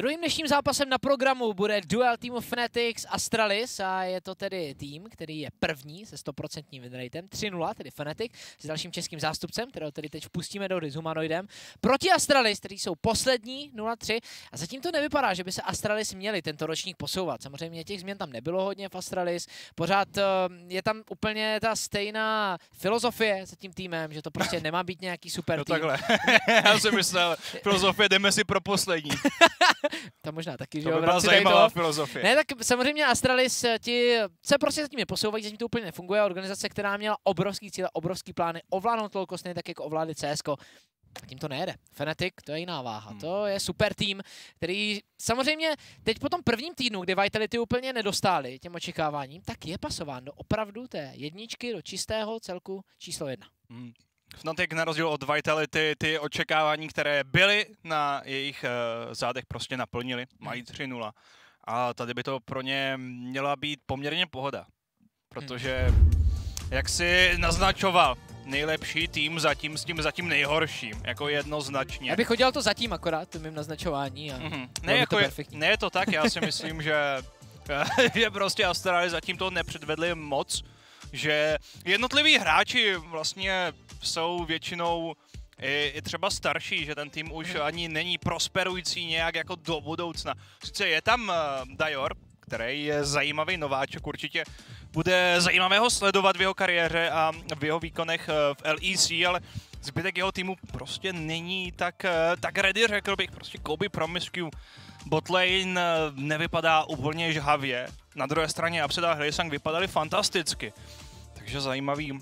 Druhým dnešním zápasem na programu bude duel týmu Fanatics Astralis a je to tedy tým, který je první se 100% winratem 3-0, tedy Fnatic, s dalším českým zástupcem, kterého tedy teď vpustíme do hry s Humanoidem, proti Astralis, kteří jsou poslední 0-3 a zatím to nevypadá, že by se Astralis měli tento ročník posouvat. Samozřejmě těch změn tam nebylo hodně v Astralis, pořád eh, je tam úplně ta stejná filozofie za tím týmem, že to prostě nemá být nějaký super No tým. takhle. Já jsem myslel, filozofie jdeme si pro poslední. to možná taky, že To jo, by v byla zajímavá toho. filozofie. Ne, tak samozřejmě Astralis ti se prostě zatím neposouvají, zatím to úplně nefunguje. Organizace, která měla obrovský cíle, obrovský plány, ovládnout stejně tak, jako ovládli CSK. Tím to nejede. Fnatic, to je jiná váha. Hmm. To je super tým, který samozřejmě teď po tom prvním týdnu, kdy Vitality úplně nedostáli těm očekáváním, tak je pasován do opravdu té jedničky, do čistého celku číslo jedna. Hmm. Fnatic na rozdíl od Vitality ty očekávání, které byly na jejich uh, zádech, prostě naplnili. Mají 3-0. A tady by to pro ně měla být poměrně pohoda. Protože, jak si naznačoval, nejlepší tým zatím s tím zatím nejhorším. Jako jednoznačně. Já bych chodil to zatím akorát, to mým naznačování. A... Mhm. Bylo Ne, jako to je, perfektní. ne je to tak, já si myslím, že, že prostě Astralis zatím to nepředvedli moc, že jednotliví hráči vlastně jsou většinou i, i třeba starší, že ten tým už Mhm. ani není prosperující nějak jako do budoucna. Sice je tam uh, Dajor, který je zajímavý nováček, určitě bude zajímavé ho sledovat v jeho kariéře a v jeho výkonech eh, v LEC, ale zbytek jeho týmu prostě není tak, eh, tak ready, řekl bych, prostě Kobe Promiscue. Botlane eh, nevypadá úplně žhavě, na druhé straně Upset a Hillsong vypadaly fantasticky. Takže zajímavý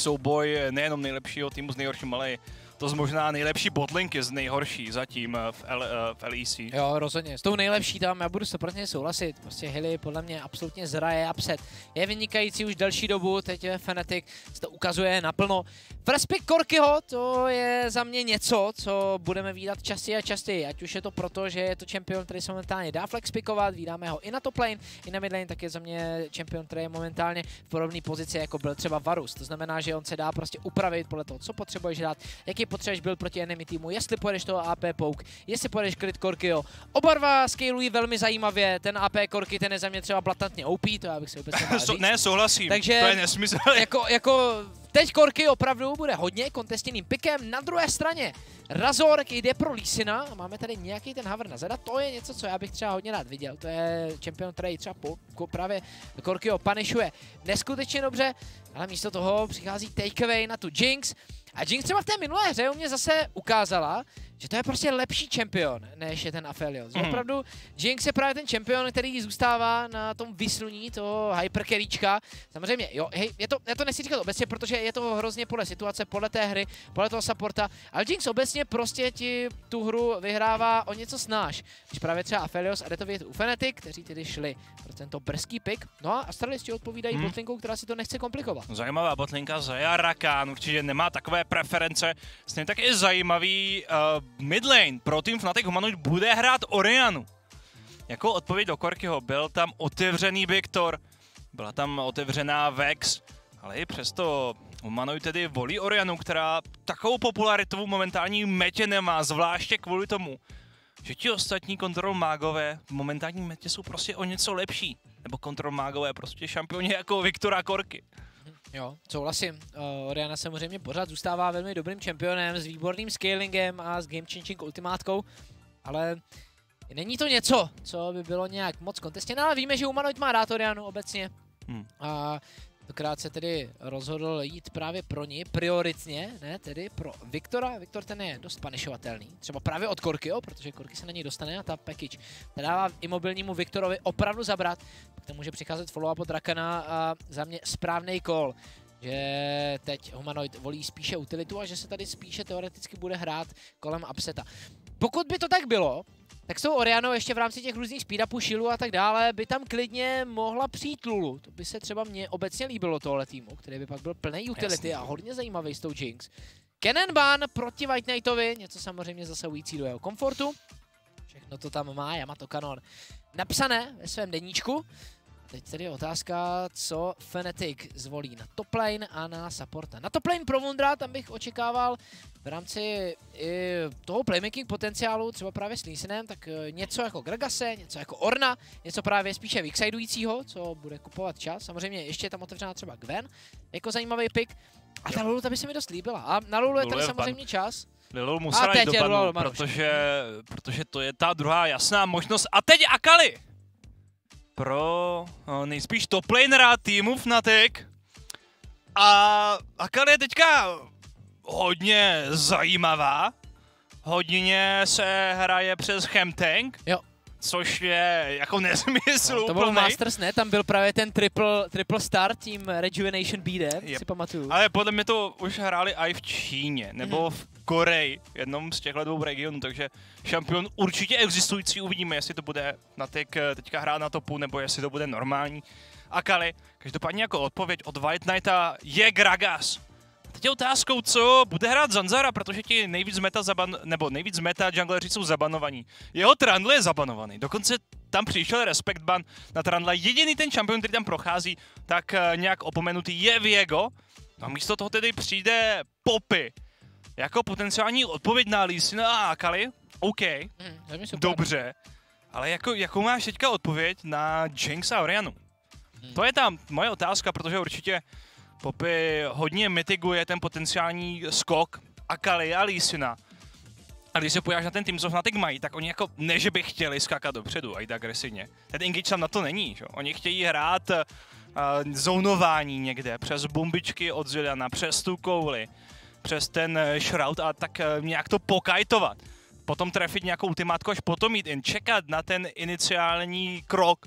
souboj nejenom nejlepšího týmu s nejhorším, ale i to z možná nejlepší botlinky z nejhorší zatím eh, v, L, eh, v LEC. Jo, rozhodně. S tou nejlepší tam já budu 100% souhlasit. Prostě Hilly podle mě absolutně zraje upset. Je vynikající už delší dobu, teď je Fnatic se to ukazuje naplno. Frespik Korkyho, to je za mě něco, co budeme výdat častěji a častěji. Ať už je to proto, že je to čempion, který se momentálně dá flexpikovat, vídáme ho i na top lane, i na mid lane, tak je za mě čempion, který je momentálně v podobné pozici, jako byl třeba Varus. To znamená, že on se dá prostě upravit podle toho, co potřebuješ dát, jaký potřebuješ byl proti enemy týmu, jestli pojedeš toho AP pouk, jestli pojedeš kryt Korkyho. Oba dva scalují velmi zajímavě, ten AP Korky, ten je za mě třeba blatantně OP, to já bych si vůbec So, ne, souhlasím, Takže- to je nesmysl. jako, jako teď Korky opravdu bude hodně kontestěným pikem. Na druhé straně Razor jde pro Lísina a máme tady nějaký ten Havr na zada. To je něco, co já bych třeba hodně rád viděl. To je čempion, který třeba po, právě Korkyho panišuje neskutečně dobře, ale místo toho přichází takeaway na tu Jinx. A Jinx třeba v té minulé hře u mě zase ukázala, že to je prostě lepší čempion, než je ten Aphelios. Mm. Opravdu Jinx je právě ten čempion, který zůstává na tom vysluní toho hypercarryčka. Samozřejmě, jo, hej, je to, já to nechci říkat obecně, protože je to hrozně podle situace, podle té hry, podle toho supporta, ale Jinx obecně prostě ti tu hru vyhrává o něco snáš. Když právě třeba Aphelios a jde to vidět u Fnatic, kteří tedy šli pro tento brzký pick. No a Astralis ti odpovídají hmm. botlinkou, která si to nechce komplikovat. Zajímavá botlinka Zaya Rakan, určitě nemá takové preference. Stejně tak i zajímavý uh, midlane pro tým Fnatic Humanoid bude hrát Orianu. Jako odpověď do Korkyho byl tam otevřený Viktor, byla tam otevřená Vex, ale i přesto Humanoid tedy volí Orianu, která takovou popularitu momentální metě nemá, zvláště kvůli tomu, že ti ostatní kontrol mágové v momentální metě jsou prostě o něco lepší. Nebo kontrol mágové prostě šampioni jako Viktora Korky. Jo, souhlasím. Uh, Oriana samozřejmě pořád zůstává velmi dobrým čempionem s výborným scalingem a s game changing ultimátkou, ale není to něco, co by bylo nějak moc kontestěné, ale víme, že Humanoid má rád Orianu obecně. Hmm. A Tentokrát se tedy rozhodl jít právě pro ní, prioritně, ne, tedy pro Viktora. Viktor ten je dost panišovatelný, třeba právě od Korky, jo, protože Korky se na něj dostane a ta package ta dává imobilnímu Viktorovi opravdu zabrat. Pak tam může přicházet follow-up od Rakana a za mě správný call že teď Humanoid volí spíše utilitu a že se tady spíše teoreticky bude hrát kolem upseta. Pokud by to tak bylo, tak s tou Orianou ještě v rámci těch různých speed-upů, shieldů a tak dále by tam klidně mohla přijít Lulu. To by se třeba mně obecně líbilo tohle týmu, který by pak byl plný utility Jasný. a hodně zajímavý s tou Jinx. Kennen Ban proti White Knightovi, něco samozřejmě zasahující do jeho komfortu. Všechno to tam má Yamato Kanon napsané ve svém deníčku. Teď tedy je otázka, co Fnatic zvolí na top lane a na supporta. Na top lane pro Wundra, tam bych očekával v rámci i toho playmaking potenciálu, třeba právě s Leesenem, tak eh, něco jako Gregase, něco jako Orna, něco právě spíše vyxidujícího, co bude kupovat čas. Samozřejmě ještě je tam otevřená třeba Gwen, jako zajímavý pick. A ta Lulu, ta by se mi dost líbila. A na Lulu je tady samozřejmě ban. čas. Lilou musela jít do protože, protože to je ta druhá jasná možnost. A teď Akali! Pro no, nejspíš top lanera týmu Fnatic. A Akali je teďka hodně zajímavá. Hodně se hraje přes Chemtank. Jo. Což je jako nesmysl No, to byl. Masters, ne? Tam byl právě ten triple, triple star tím Rejuvenation BD, Yep. si pamatuju. Ale podle mě to už hráli i v Číně, nebo Mhm. v Koreji, jednom z těchto dvou regionů, takže šampion určitě existující, uvidíme, jestli to bude na teď, teďka hrát na topu, nebo jestli to bude normální. Akali, každopádně jako odpověď od White Knighta je Gragas. Teď je otázkou, co bude hrát Zanzara, protože ti nejvíc meta, zaban, nebo nejvíc meta jungleři jsou zabanovaní. Jeho Trundle je zabanovaný, dokonce tam přišel respect ban na Trundle. Jediný ten šampion, který tam prochází, tak eh, nějak opomenutý je Viego. No a místo toho tedy přijde Poppy. Jako potenciální odpověď na Lisina a Akali. OK, Hmm, super. dobře. Ale jako, jakou máš teďka odpověď na Jinx a Orianu? To je tam moje otázka, protože určitě Poppy hodně mitiguje ten potenciální skok Akali a Lisina. A když se podíváš na ten tým, co Fnatic mají, tak oni jako ne, že by chtěli skákat dopředu a jít agresivně. Ten engage tam na to není, že? Oni chtějí hrát uh, zónování někde, přes bombičky od Zidana, přes tu kouli, přes ten eh, shroud a tak uh, nějak to pokajtovat. Potom trefit nějakou ultimátku, až potom jít in, čekat na ten iniciální krok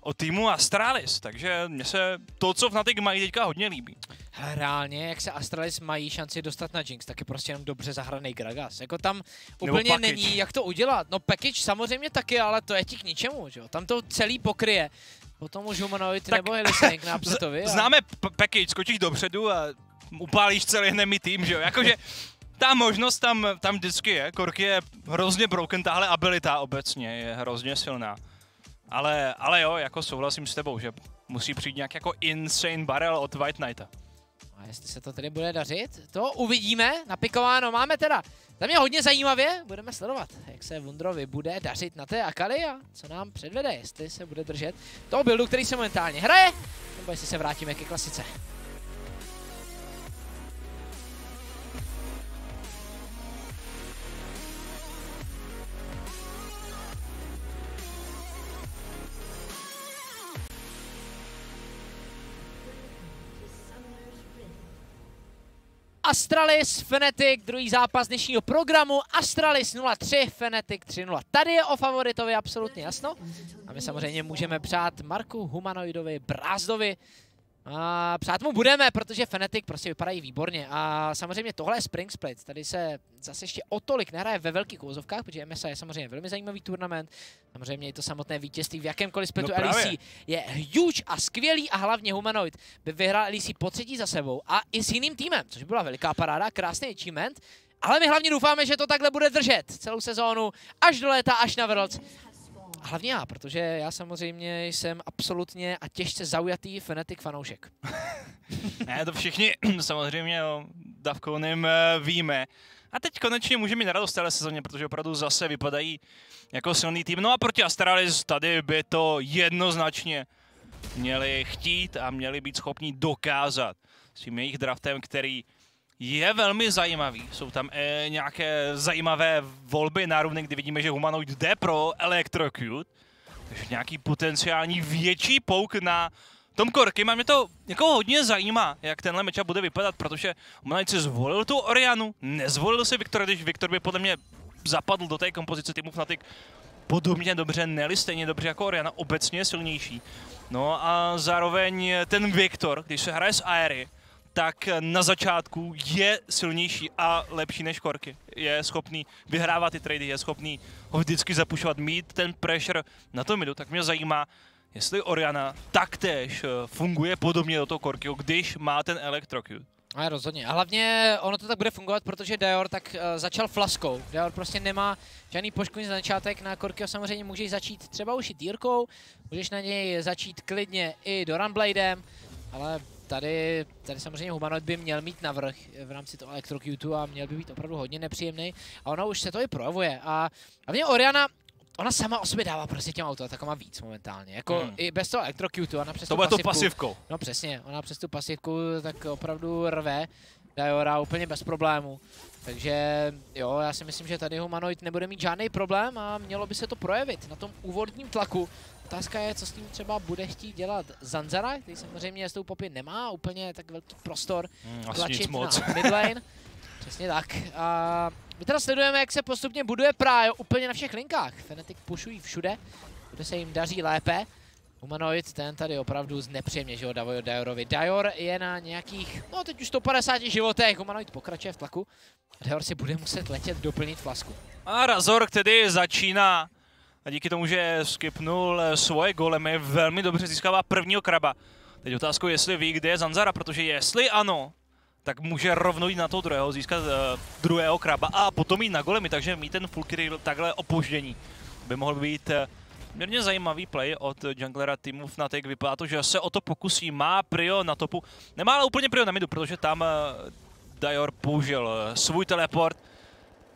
od týmu Astralis. Takže mně se to, co Fnatic mají teďka hodně líbí. Hele, reálně, jak se Astralis mají šanci dostat na Jinx, tak je prostě jenom dobře zahraný Gragas. Jako tam úplně není, jak to udělat. No package samozřejmě taky, ale to je ti k ničemu, že jo. Tam to celý pokryje. Potom už humanoid Tak- nebo Helisink na Upsetovi. a- Známe package, skočíš dopředu a upálíš celý enemy tým, že jo? Jakože ta možnost tam, tam vždycky je. Korky je hrozně broken, tahle abilita obecně je hrozně silná. Ale, ale jo, jako souhlasím s tebou, že musí přijít nějak jako insane barrel od White Knighta. A jestli se to tedy bude dařit, to uvidíme. Napikováno máme teda. Za mě hodně zajímavě, budeme sledovat, jak se Wundrovi bude dařit na té Akali a co nám předvede, jestli se bude držet toho buildu, který se momentálně hraje, nebo jestli se vrátíme ke klasice. Astralis, Fnatic, druhý zápas dnešního programu. Astralis 0-3, Fnatic 3-0. Tady je o favoritovi absolutně jasno. A my samozřejmě můžeme přát Marku Humanoidovi, Brázdovi. A přát mu budeme, protože Fnatic prostě vypadají výborně. A samozřejmě tohle je Spring Split. Tady se zase ještě o tolik nehraje ve velkých úzovkách, protože MSA je samozřejmě velmi zajímavý turnament. Samozřejmě i to samotné vítězství v jakémkoliv splitu No. LEC je huge a skvělý a hlavně Humanoid by vyhrál LEC po třetí za sebou a i s jiným týmem, což byla veliká paráda, krásný achievement. Ale my hlavně doufáme, že to takhle bude držet celou sezónu až do léta, až na Worlds. A hlavně já, protože já samozřejmě jsem absolutně a těžce zaujatý Fnatic fanoušek. Ne, to všichni samozřejmě o Davkonem eh, víme. A teď konečně můžeme mít radost téhle sezóně, protože opravdu zase vypadají jako silný tým. No a proti Astralis tady by to jednoznačně měli chtít a měli být schopni dokázat s tím jejich draftem, který je velmi zajímavý. Jsou tam e, nějaké zajímavé volby na rovny, kdy vidíme, že Humanoid jde pro Electrocute. Takže nějaký potenciální větší pouk na tom Korky. Mě to jako hodně zajímá, jak tenhle matchup bude vypadat, protože Humanoid si zvolil tu Orianu, nezvolil si Viktora, když Viktor by podle mě zapadl do té kompozice týmu Fnatic podobně dobře, neli stejně dobře jako Oriana, obecně silnější. No a zároveň ten Viktor, když se hraje s Aery, tak na začátku je silnější a lepší než Korky. Je schopný vyhrávat ty trady, je schopný ho vždycky zapušovat, mít ten pressure na to midu, tak mě zajímá, jestli Oriana taktéž eh, funguje podobně do toho Korkyho, když má ten Electrocute. Ale rozhodně. A hlavně ono to tak bude fungovat, protože Dior tak uh, začal flaskou. Dior prostě nemá žádný poškození za začátek. Na Korkyho samozřejmě můžeš začít třeba už i týrkou, můžeš na něj začít klidně i do Runbladem, ale tady, tady samozřejmě Humanoid by měl mít navrh v rámci toho Electrocutu a měl by být opravdu hodně nepříjemný. A ono už se to i projevuje. A hlavně Oriana, ona sama o sobě dává prostě těm má víc momentálně. Jako hmm. i bez toho Electrocutu, ona přes to bude to pasivkou. No přesně, ona přes tu pasivku tak opravdu rve Diora úplně bez problému. Takže jo, já si myslím, že tady Humanoid nebude mít žádný problém a mělo by se to projevit na tom úvodním tlaku. Otázka je, co s tím třeba bude chtít dělat Zanzara, který samozřejmě s tou popy nemá úplně tak velký prostor hmm, tlačit na midlane. Přesně tak. A my teda sledujeme, jak se postupně buduje Prájo úplně na všech linkách. Fnatic pushují všude, kde se jim daří lépe. Humanoid, ten tady opravdu znepříjemně, že jo, Davojo Diorovi. Dior je na nějakých, no teď už 150 životech, Humanoid pokračuje v tlaku. Dior si bude muset letět doplnit flasku. A Razor, který začíná a díky tomu, že skipnul svoje golemy, velmi dobře získává prvního kraba. Teď otázkou, jestli ví, kde je Zanzara, protože jestli ano, tak může rovnou jít na toho druhého, získat uh, druhého kraba a potom jít na golemy, takže mít ten full kill takhle opoždění by mohl být uh, Měrně zajímavý play od junglera týmu Fnatic. Vypadá to, že se o to pokusí. Má Prio na topu. Nemá ale úplně Prio na midu, protože tam uh, Dior použil uh, svůj teleport.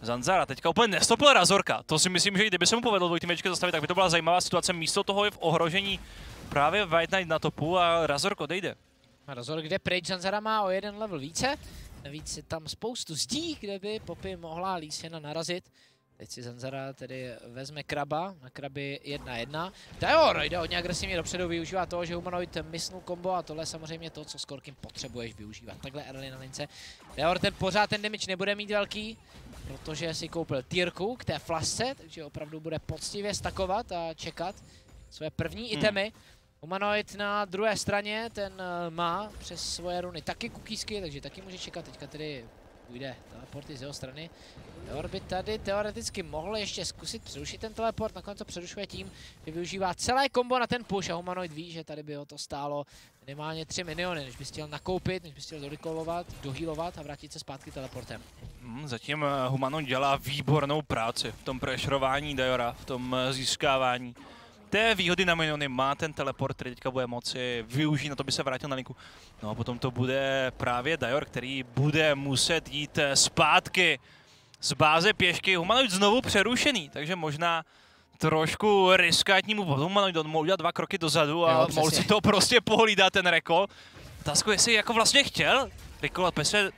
Zanzara teďka úplně nestopil Razorka. To si myslím, že i kdyby se mu povedlo dvojtýmečky zastavit, tak by to byla zajímavá situace. Místo toho je v ohrožení právě White Knight na topu a Razork odejde. A Razor, kde pryč Zanzara má o jeden level více. Navíc je tam spoustu zdí, kde by Poppy mohla Lísena narazit. Teď si Zanzara tedy vezme kraba, na kraby 1-1. Dior jde hodně agresivně dopředu, využívá toho, že Humanoid mysnul kombo a tohle je samozřejmě to, co s Korkem potřebuješ využívat. Takhle early na lince. Dior ten pořád ten damage nebude mít velký, protože si koupil tírku k té flasce, takže opravdu bude poctivě stakovat a čekat své první hmm. itemy. Humanoid na druhé straně, ten eh, má přes svoje runy taky kukísky, takže taky může čekat. Teďka tedy půjde teleporty z jeho strany. Teor by tady teoreticky mohl ještě zkusit přerušit ten teleport, nakonec to přerušuje tím, že využívá celé kombo na ten push a Humanoid ví, že tady by ho to stálo minimálně 3 miniony, než by chtěl nakoupit, než by chtěl dorikolovat, dohýlovat a vrátit se zpátky teleportem. Hmm, zatím eh, Humanoid dělá výbornou práci v tom prešerování Diora, v tom eh, získávání té výhody na miniony má ten teleport, který teďka bude moci využít, na to by se vrátil na linku. No a potom to bude právě Dior, který bude muset jít eh, zpátky z báze pěšky. Humanoid znovu přerušený, takže možná trošku riskantní mu Humanoid mohl udělat dva kroky dozadu a jo, mohl si to prostě pohlídat ten rekol. Otázku, jestli jako vlastně chtěl rekolovat se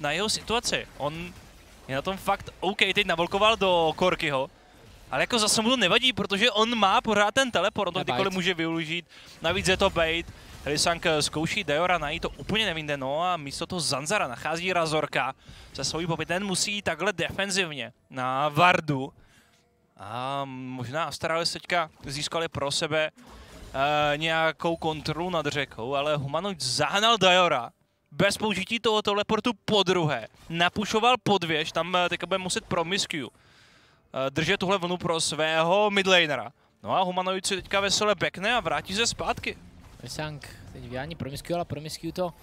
na jeho situaci. On je na tom fakt OK, teď navolkoval do Korkyho, ale jako zase mu to nevadí, protože on má pořád ten teleport, on to kdykoliv může využít. Navíc je to bait. Helisank zkouší Deora najít to úplně nevinde, no a místo toho Zanzara nachází Razorka se svojí popy. Ten musí takhle defenzivně na Vardu. A možná Astralis teďka získali pro sebe uh, nějakou kontrolu nad řekou, ale Humanoid zahnal Diora bez použití toho teleportu po druhé. Napušoval podvěž, tam uh, teďka bude muset Promiscue Eh, držet tuhle vlnu pro svého midlanera. No a Humanoid si teďka vesele backne a vrátí se zpátky. Vesank teď vyhání Promiscue, ale Promiscue to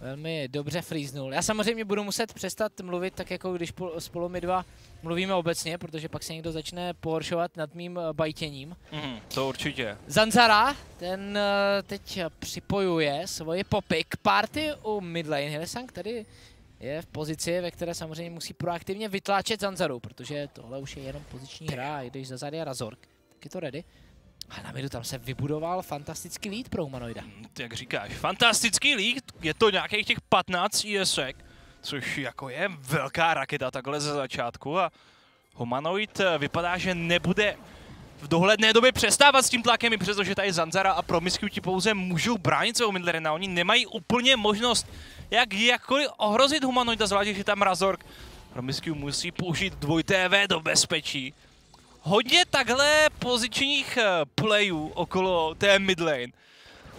velmi dobře freeznul. Já samozřejmě budu muset přestat mluvit tak, jako když spolu my dva mluvíme obecně, protože pak se někdo začne pohoršovat nad mým eh, bajtěním. Mm, to určitě. Zanzara, ten eh, teď připojuje svoje popy k party u midlane. Hillesang tady je v pozici, ve které samozřejmě musí proaktivně vytláčet Zanzaru, protože tohle už je jenom poziční hra a když za je Razork, tak je to ready. A na midu tam se vybudoval fantastický lead pro Humanoida. Hmm, jak říkáš, fantastický lead, je to nějakých těch 15 ISek, což jako je velká raketa takhle ze začátku a Humanoid eh, vypadá, že nebude v dohledné době přestávat s tím tlakem, i přestože tady Zanzara a Promiscuity pouze můžou bránit svou Midlerina. Oni nemají úplně možnost jak jakkoliv ohrozit humanoida, zvlášť, že tam Razork. Promiscue musí použít dvoj TV do bezpečí. Hodně takhle pozičních eh, playů okolo té midlane.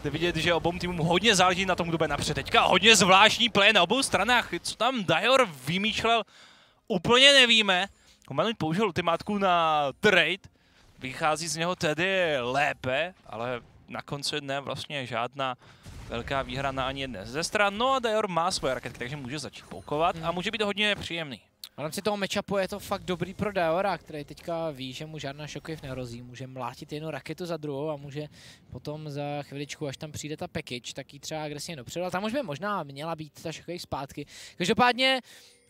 Jde vidět, že obou týmům hodně záleží na tom, kdo bude napřed. Teďka hodně zvláštní play na obou stranách. Co tam Dior vymýšlel, úplně nevíme. Humanoid použil ultimátku na trade. Vychází z něho tedy lépe, ale na konci dne vlastně žádná velká výhra na ani jedné ze stran. No a Dior má svoje raketky, takže může začít poukovat a Hmm. může být hodně příjemný. V rámci toho matchupu je to fakt dobrý pro Diora, který teďka ví, že mu žádná šokiv nerozí. Může mlátit jednu raketu za druhou a může potom za chviličku, až tam přijde ta package, tak ji třeba agresivně dopředu. A tam už by možná měla být ta šokiv zpátky. Každopádně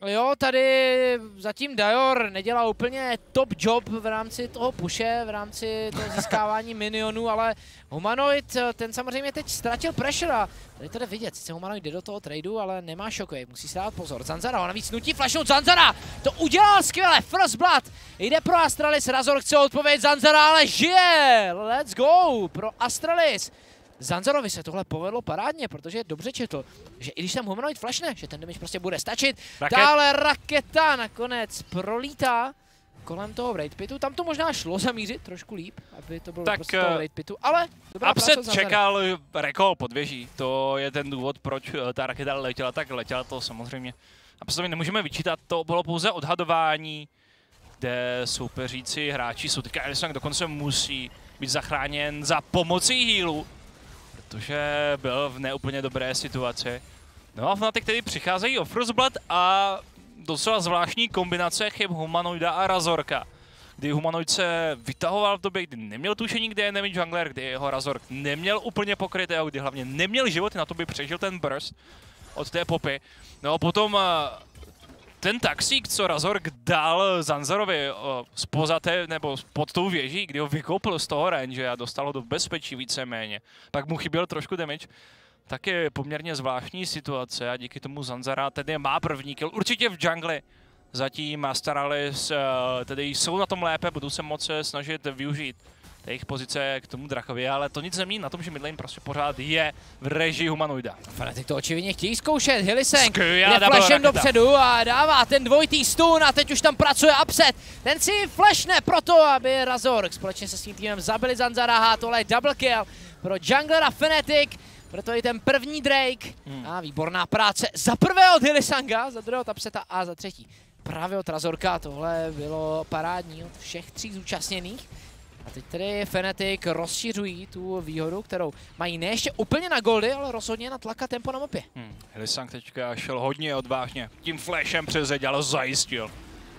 Jo, tady zatím Dior nedělá úplně top job v rámci toho puše, v rámci toho získávání minionů, ale Humanoid, ten samozřejmě teď ztratil pressure a tady to jde vidět, sice Humanoid jde do toho tradu, ale nemá šokoj, musí si dát pozor. Zanzara ho navíc nutí flashnout Zanzara, to udělal skvěle, first blood, jde pro Astralis, Razor chce odpovědět Zanzara, ale žije, let's go pro Astralis. Zanzarovi se tohle povedlo parádně, protože dobře četl, že i když tam Humanoid flashne, že ten damage prostě bude stačit. Raket. Dále raketa nakonec prolítá kolem toho raid pitu. Tam to možná šlo zamířit trošku líp, aby to bylo Tak, prostě toho eh, raid pitu, ale dobrá Upset čekal recall pod věží, to je ten důvod, proč eh, ta raketa letěla, tak letěla to samozřejmě. Upsetovi nemůžeme vyčítat, to bylo pouze odhadování, kde soupeříci hráči jsou teďka Elisang dokonce musí být zachráněn za pomocí healu, protože byl v neúplně dobré situaci. No a Fnatic tedy přicházejí o First Blood a docela zvláštní kombinace chyb Humanoida a Razorka kdy Humanoid se vytahoval v době, kdy neměl tušení, kde je enemy jungler, kdy jeho Razork neměl úplně pokrytého, kdy hlavně neměl životy na to, by přežil ten burst od té popy. No a potom eh, ten taxík, co Razork dal Zanzarovi eh, spoza té, nebo pod tou věží, kdy ho vykoupil z toho range a dostal ho do bezpečí víceméně, pak mu chyběl trošku damage, tak je poměrně zvláštní situace a díky tomu Zanzara tedy má první kill, určitě v jungli, Zatím Astralis eh, tedy jsou na tom lépe, budou se moci snažit využít jejich pozice k tomu Drachovi, ale to nic nemění na tom, že midlane prostě pořád je v režii Humanoida. Fanatic to očividně chtějí zkoušet, Hilliseng jde double flashem dopředu a dává ten dvojitý stun a teď už tam pracuje Upset. Ten si flashne proto, aby Razork společně se svým týmem zabili Zanzara a tohle je double kill pro junglera Fnatic. Proto i ten první Drake. Hmm. A výborná práce za prvé od Hillisanga, za druhého od Upseta a za třetí právě od Razorka. Tohle bylo parádní od všech tří zúčastněných. A teď tedy Fnatic rozšiřují tu výhodu, kterou mají ne ještě úplně na goldy, ale rozhodně na tlaka tempo na mapě. Hmm. Hlisang teďka šel hodně odvážně, tím flashem přes zeď, ale zajistil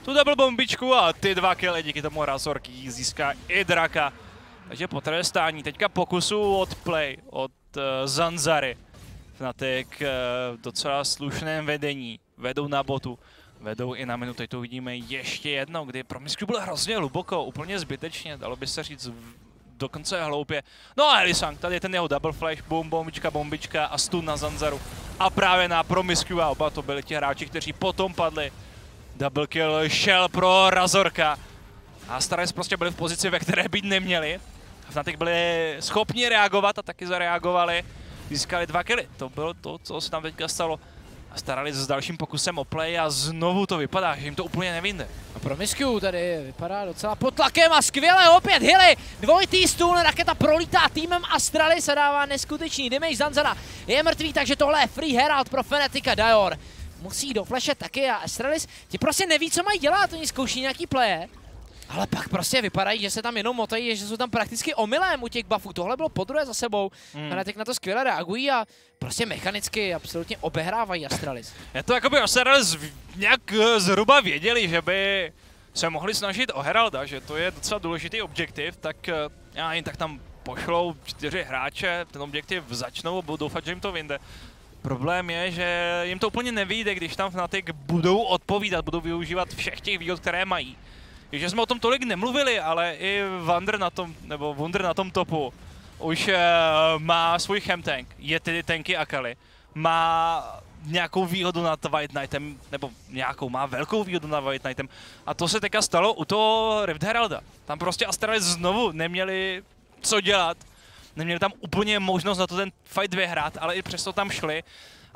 tu double bombičku a ty dva killy díky tomu Razork jí získá i Draka. Takže potrestání, teďka pokusu od play, od uh, Zanzary. Fnatic uh, docela slušném vedení, vedou na botu, vedou i na minutu, teď to uvidíme ještě jednou, kdy Promiscu byl hrozně hluboko, úplně zbytečně, dalo by se říct dokonce hloupě. No a Elisang, tady je ten jeho double flash, boom, bombička, bombička a stun na Zanzaru. A právě na Promiscu a oba to byli ti hráči, kteří potom padli. Double kill šel pro Razorka. A Starace prostě byli v pozici, ve které být neměli. Fnatic byli schopni reagovat a taky zareagovali. Získali dva killy. To bylo to, co se tam teďka stalo. Starali se s dalším pokusem o play a znovu to vypadá, že jim to úplně nevyjde. A Promiscu tady vypadá docela pod tlakem a skvěle opět Hilly, dvojitý stůl, raketa prolítá týmem Astralis a dává neskutečný damage Zanzara. Je mrtvý, takže tohle je free herald pro Fnatica Dior. Musí do flashe taky a Astralis ti prostě neví, co mají dělat, oni zkouší nějaký playe. Ale pak prostě vypadají, že se tam jenom motají, že jsou tam prakticky omylem u těch buffů. Tohle bylo podruhé za sebou. Hmm. Fnatic na to skvěle reagují a prostě mechanicky absolutně obehrávají Astralis. Je to jako by Osiris nějak eh, zhruba věděli, že by se mohli snažit o Heralda, že to je docela důležitý objektiv, tak eh, já jen tak tam pošlou čtyři hráče, ten objektiv začnou a budou doufat, že jim to vyjde. Problém je, že jim to úplně nevyjde, když tam Fnatic budou odpovídat, budou využívat všech těch výhod, které mají. Že jsme o tom tolik nemluvili, ale i Wander na tom, nebo Wunder na tom topu už uh, má svůj chemtank, je tedy tanky Akali, má nějakou výhodu nad White Knightem, nebo nějakou, má velkou výhodu nad White Knightem. A to se teďka stalo u toho Rift Heralda. Tam prostě Astralis znovu neměli co dělat, neměli tam úplně možnost na to ten fight vyhrát, ale i přesto tam šli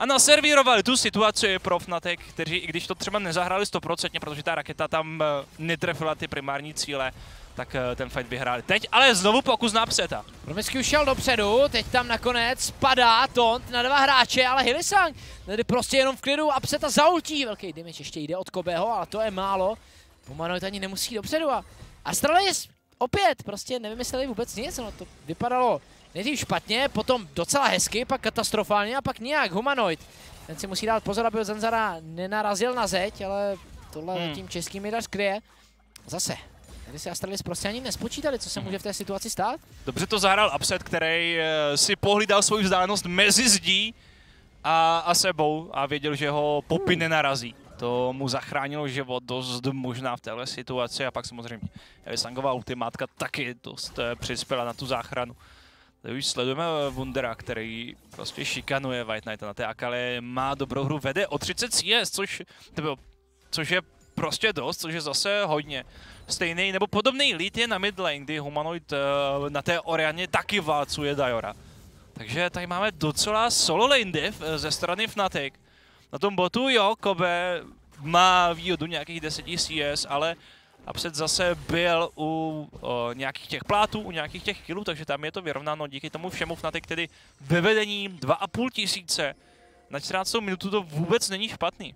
a naservírovali tu situaci pro Fnatic, kteří, i když to třeba nezahráli stoprocentně, protože ta raketa tam eh, netrefila ty primární cíle, tak eh, ten fight vyhráli. Teď ale znovu pokus na Pseta. Promisky už šel dopředu, teď tam nakonec padá Tont na dva hráče, ale Hillisang tady prostě jenom v klidu a Pseta zaultí. Velký damage ještě jde od Kobeho, ale to je málo. Humanoid ani nemusí dopředu a Astralis opět prostě nevymysleli vůbec nic, no to vypadalo nejdřív špatně, potom docela hezky, pak katastrofálně a pak nějak humanoid. Ten si musí dát pozor, aby ho Zanzara nenarazil na zeď, ale tohle hmm. tím český mídař kryje. Zase, tady si Astralis prostě ani nespočítali, co se může v té situaci stát. Dobře to zahrál Upset, který eh, si pohlídal svou vzdálenost mezi zdí a, a sebou a věděl, že ho popy nenarazí. To mu zachránilo život dost možná v téhle situaci a pak samozřejmě Elisangová ultimátka taky dost eh, přispěla na tu záchranu. Tady už sledujeme Wundera, který prostě šikanuje White Knight na té Akali, má dobrou hru, vede o 30 CS, což, nebo, což je prostě dost, což je zase hodně. Stejný nebo podobný lead je na mid lane, kdy Humanoid uh, na té Orianě taky válcuje Diora. Takže tady máme docela solo lane div eh, ze strany Fnatic. Na tom botu jo, Kobe má výhodu nějakých 10 CS, ale Upset zase byl u o, nějakých těch plátů, u nějakých těch killů, takže tam je to vyrovnáno díky tomu všemu Fnatic, tedy ve vedení 2,5 tisíce. Na 14. minutu to vůbec není špatný.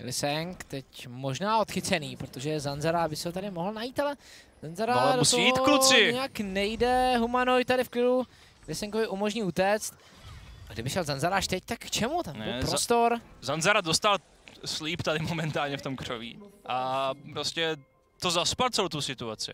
Liseng teď možná odchycený, protože Zanzara by se ho tady mohl najít, ale Zanzara no, ale musí jít, kluci. nějak nejde, Humanoid tady v klidu, Lisengovi umožní utéct. A kdyby šel Zanzara až teď, tak k čemu? Tam byl prostor. Zanzara dostal sleep tady momentálně v tom křoví a prostě to zaspal celou tu situaci.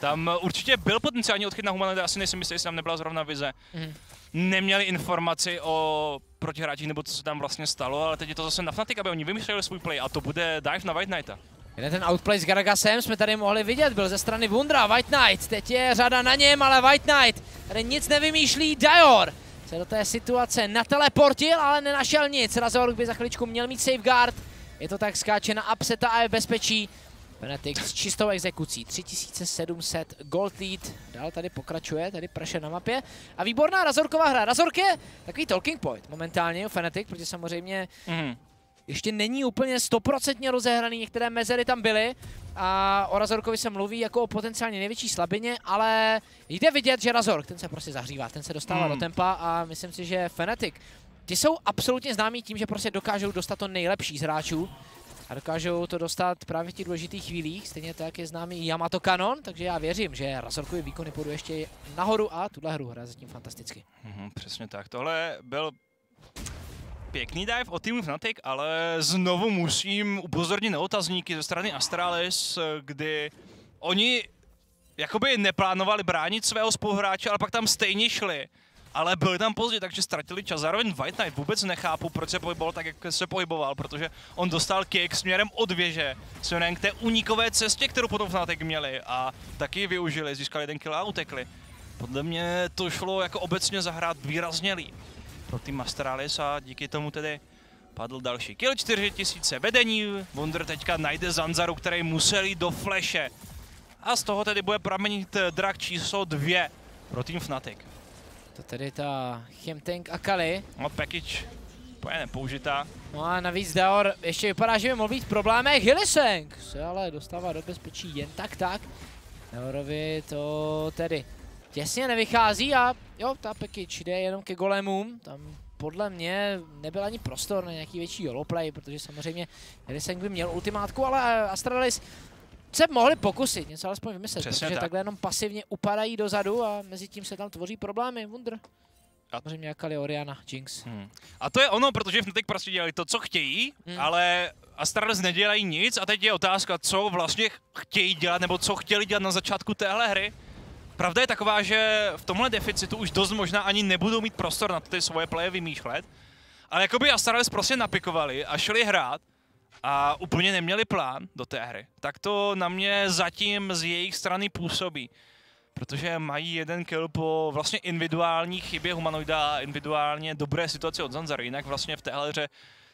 Tam určitě byl potenciální odchyt na Humanoida, asi nejsem jistý, jestli tam nebyla zrovna vize. Mm. Neměli informaci o protihráčích nebo co se tam vlastně stalo, ale teď je to zase na Fnatic, aby oni vymýšleli svůj play a to bude dive na White Knighta. Jeden ten outplay s Garagasem jsme tady mohli vidět, byl ze strany Wundra, White Knight, teď je řada na něm, ale White Knight tady nic nevymýšlí, Dior se do té situace nateleportil, ale nenašel nic, Razor by za chviličku měl mít safeguard, je to tak, skáče na upseta a je v bezpečí. Fnatic s čistou exekucí, 3700 gold lead, dál tady pokračuje, tady praše na mapě. A výborná Razorková hra, Razork je takový talking point momentálně u Fnatic, protože samozřejmě mm ještě není úplně stoprocentně rozehraný, některé mezery tam byly a o Razorkovi se mluví jako o potenciálně největší slabině, ale jde vidět, že Razork, ten se prostě zahřívá, ten se dostává mm. do tempa a myslím si, že Fnatic, ti jsou absolutně známí tím, že prostě dokážou dostat to nejlepší z hráčů a dokážou to dostat právě v těch důležitých chvílích, stejně tak je známý Yamato Kanon, takže já věřím, že Razorkovi výkony půjdu ještě nahoru a tuhle hru hraje zatím fantasticky. Mm, přesně tak, tohle byl Pěkný dive od týmu Fnatic, ale znovu musím upozornit na otazníky ze strany Astralis, kdy oni jakoby neplánovali bránit svého spoluhráče, ale pak tam stejně šli. Ale byli tam pozdě, takže ztratili čas. Zároveň White Knight vůbec nechápu, proč se pohyboval tak, jak se pohyboval, protože on dostal kick směrem od věže, směrem k té unikové cestě, kterou potom Fnatic měli a taky využili, získali jeden kill a utekli. Podle mě to šlo jako obecně zahrát výrazně líp pro tým Astralis a díky tomu tedy padl další kill, 4000 vedení, Wunder teďka najde Zanzaru, který musel jít do fleše. A z toho tedy bude pramenit drak číslo 2 pro tým Fnatic. To tedy ta Chemtank Akali. No package úplně nepoužitá. No a navíc Daor ještě vypadá, že by mohl být v problémech. Hilliseng se ale dostává do bezpečí jen tak tak. Daorovi to tedy těsně nevychází a jo, ta package jde jenom ke golemům. Tam podle mě nebyl ani prostor na nějaký větší holoplay, protože samozřejmě Eriseng by měl ultimátku, ale Astralis se mohli pokusit něco alespoň vymyslet, Přesně protože tak. takhle jenom pasivně upadají dozadu a mezi tím se tam tvoří problémy. Wunder. A... Samozřejmě Akali, Oriana, Jinx. Hmm. A to je ono, protože Fnatic prostě dělali to, co chtějí, hmm. ale Astralis nedělají nic a teď je otázka, co vlastně chtějí dělat, nebo co chtěli dělat na začátku téhle hry. Pravda je taková, že v tomhle deficitu už dost možná ani nebudou mít prostor na ty svoje pleje vymýšlet, ale jakoby Astralis prostě napikovali a šli hrát a úplně neměli plán do té hry. Tak to na mě zatím z jejich strany působí. Protože mají jeden kill po vlastně individuální chybě humanoida a individuálně dobré situaci od Zanzary. Jinak vlastně v téhle hře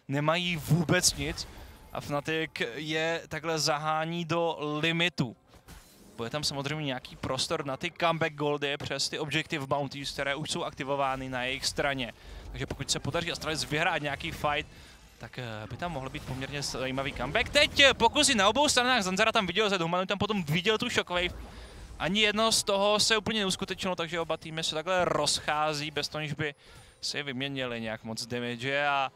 nemají vůbec nic a Fnatic je takhle zahání do limitu. Bude tam samozřejmě nějaký prostor na ty comeback goldy přes ty objective bounties, které už jsou aktivovány na jejich straně. Takže pokud se podaří Astralis vyhrát nějaký fight, tak eh, by tam mohl být poměrně zajímavý comeback. Teď eh, pokusy na obou stranách, Zanzara tam viděl ze Humanu, tam potom viděl tu shockwave. Ani jedno z toho se úplně neuskutečnilo, takže oba týmy se takhle rozchází, bez toho, by si vyměnili nějak moc damage a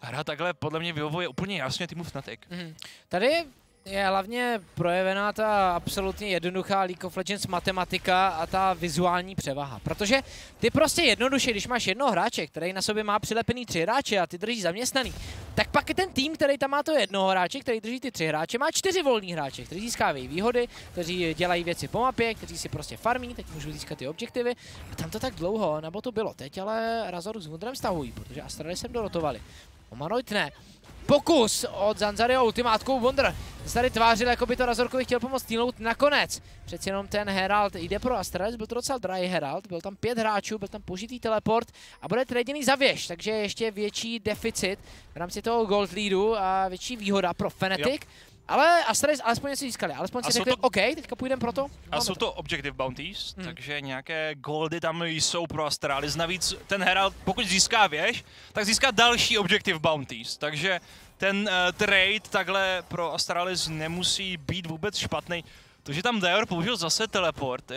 hra takhle podle mě vyhovuje úplně jasně týmu Fnatic. Mm. Tady je hlavně projevená ta absolutně jednoduchá League of Legends matematika a ta vizuální převaha. Protože ty prostě jednoduše, když máš jednoho hráče, který na sobě má přilepený tři hráče a ty drží zaměstnaný, tak pak je ten tým, který tam má to jednoho hráče, který drží ty tři hráče, má čtyři volní hráče, kteří získávají výhody, kteří dělají věci po mapě, kteří si prostě farmí, teď můžou získat ty objektivy. A tam to tak dlouho, nebo to bylo teď, ale Razor s Wunderem stahují, protože Astralis sem dorotovali. Humanoid ne. Pokus od Zanzary o ultimátku Wonder. Se tady tvářil, jako by to Razorkovi chtěl pomoct týnout nakonec. Přeci jenom ten Herald jde pro Astralis, byl to docela dry Herald, byl tam pět hráčů, byl tam použitý teleport a bude traděný za věž, takže ještě větší deficit v rámci toho gold leadu a větší výhoda pro Fnatic. Yep. Ale Astralis alespoň něco získali, alespoň si řekli, to... OK, teďka půjdeme pro to. A jsou to objective bounties, hmm. takže nějaké goldy tam jsou pro Astralis. Navíc ten Herald, pokud získá věž, tak získá další objective bounties, takže ten uh, trade takhle pro Astralis nemusí být vůbec špatný. To, že tam Dior použil zase teleport, uh,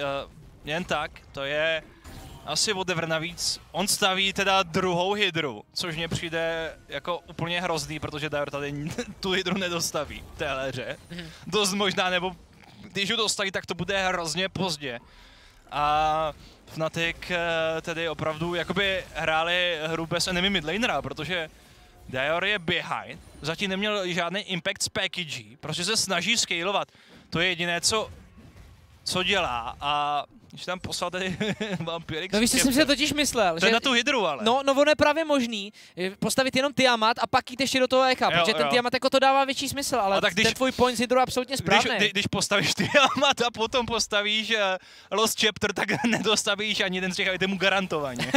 jen tak, to je asi whatever navíc. On staví teda druhou hydru, což mně přijde jako úplně hrozný, protože Dior tady tu hydru nedostaví v téhle hře. Mm-hmm. Dost možná, nebo když ho dostaví, tak to bude hrozně pozdě. A Fnatic eh, tedy opravdu jakoby hráli hru bez enemy midlanera, protože Dior je behind, zatím neměl žádný impact z package, prostě se snaží scalovat. To je jediné, co, co dělá a když tam poslal tady Vampirix... No víš, co jsem si totiž myslel. To je na tu hydru, ale. No, no ono je právě možný eh, postavit jenom Tiamat a pak jít ještě do toho Eka, jo, protože ten jo. Tiamat jako to dává větší smysl, ale tak když, ten tvůj point z hydru je absolutně správný. Když, když postavíš Tiamat a potom postavíš uh, Lost Chapter, tak nedostavíš ani jeden z těch itemů garantovaně.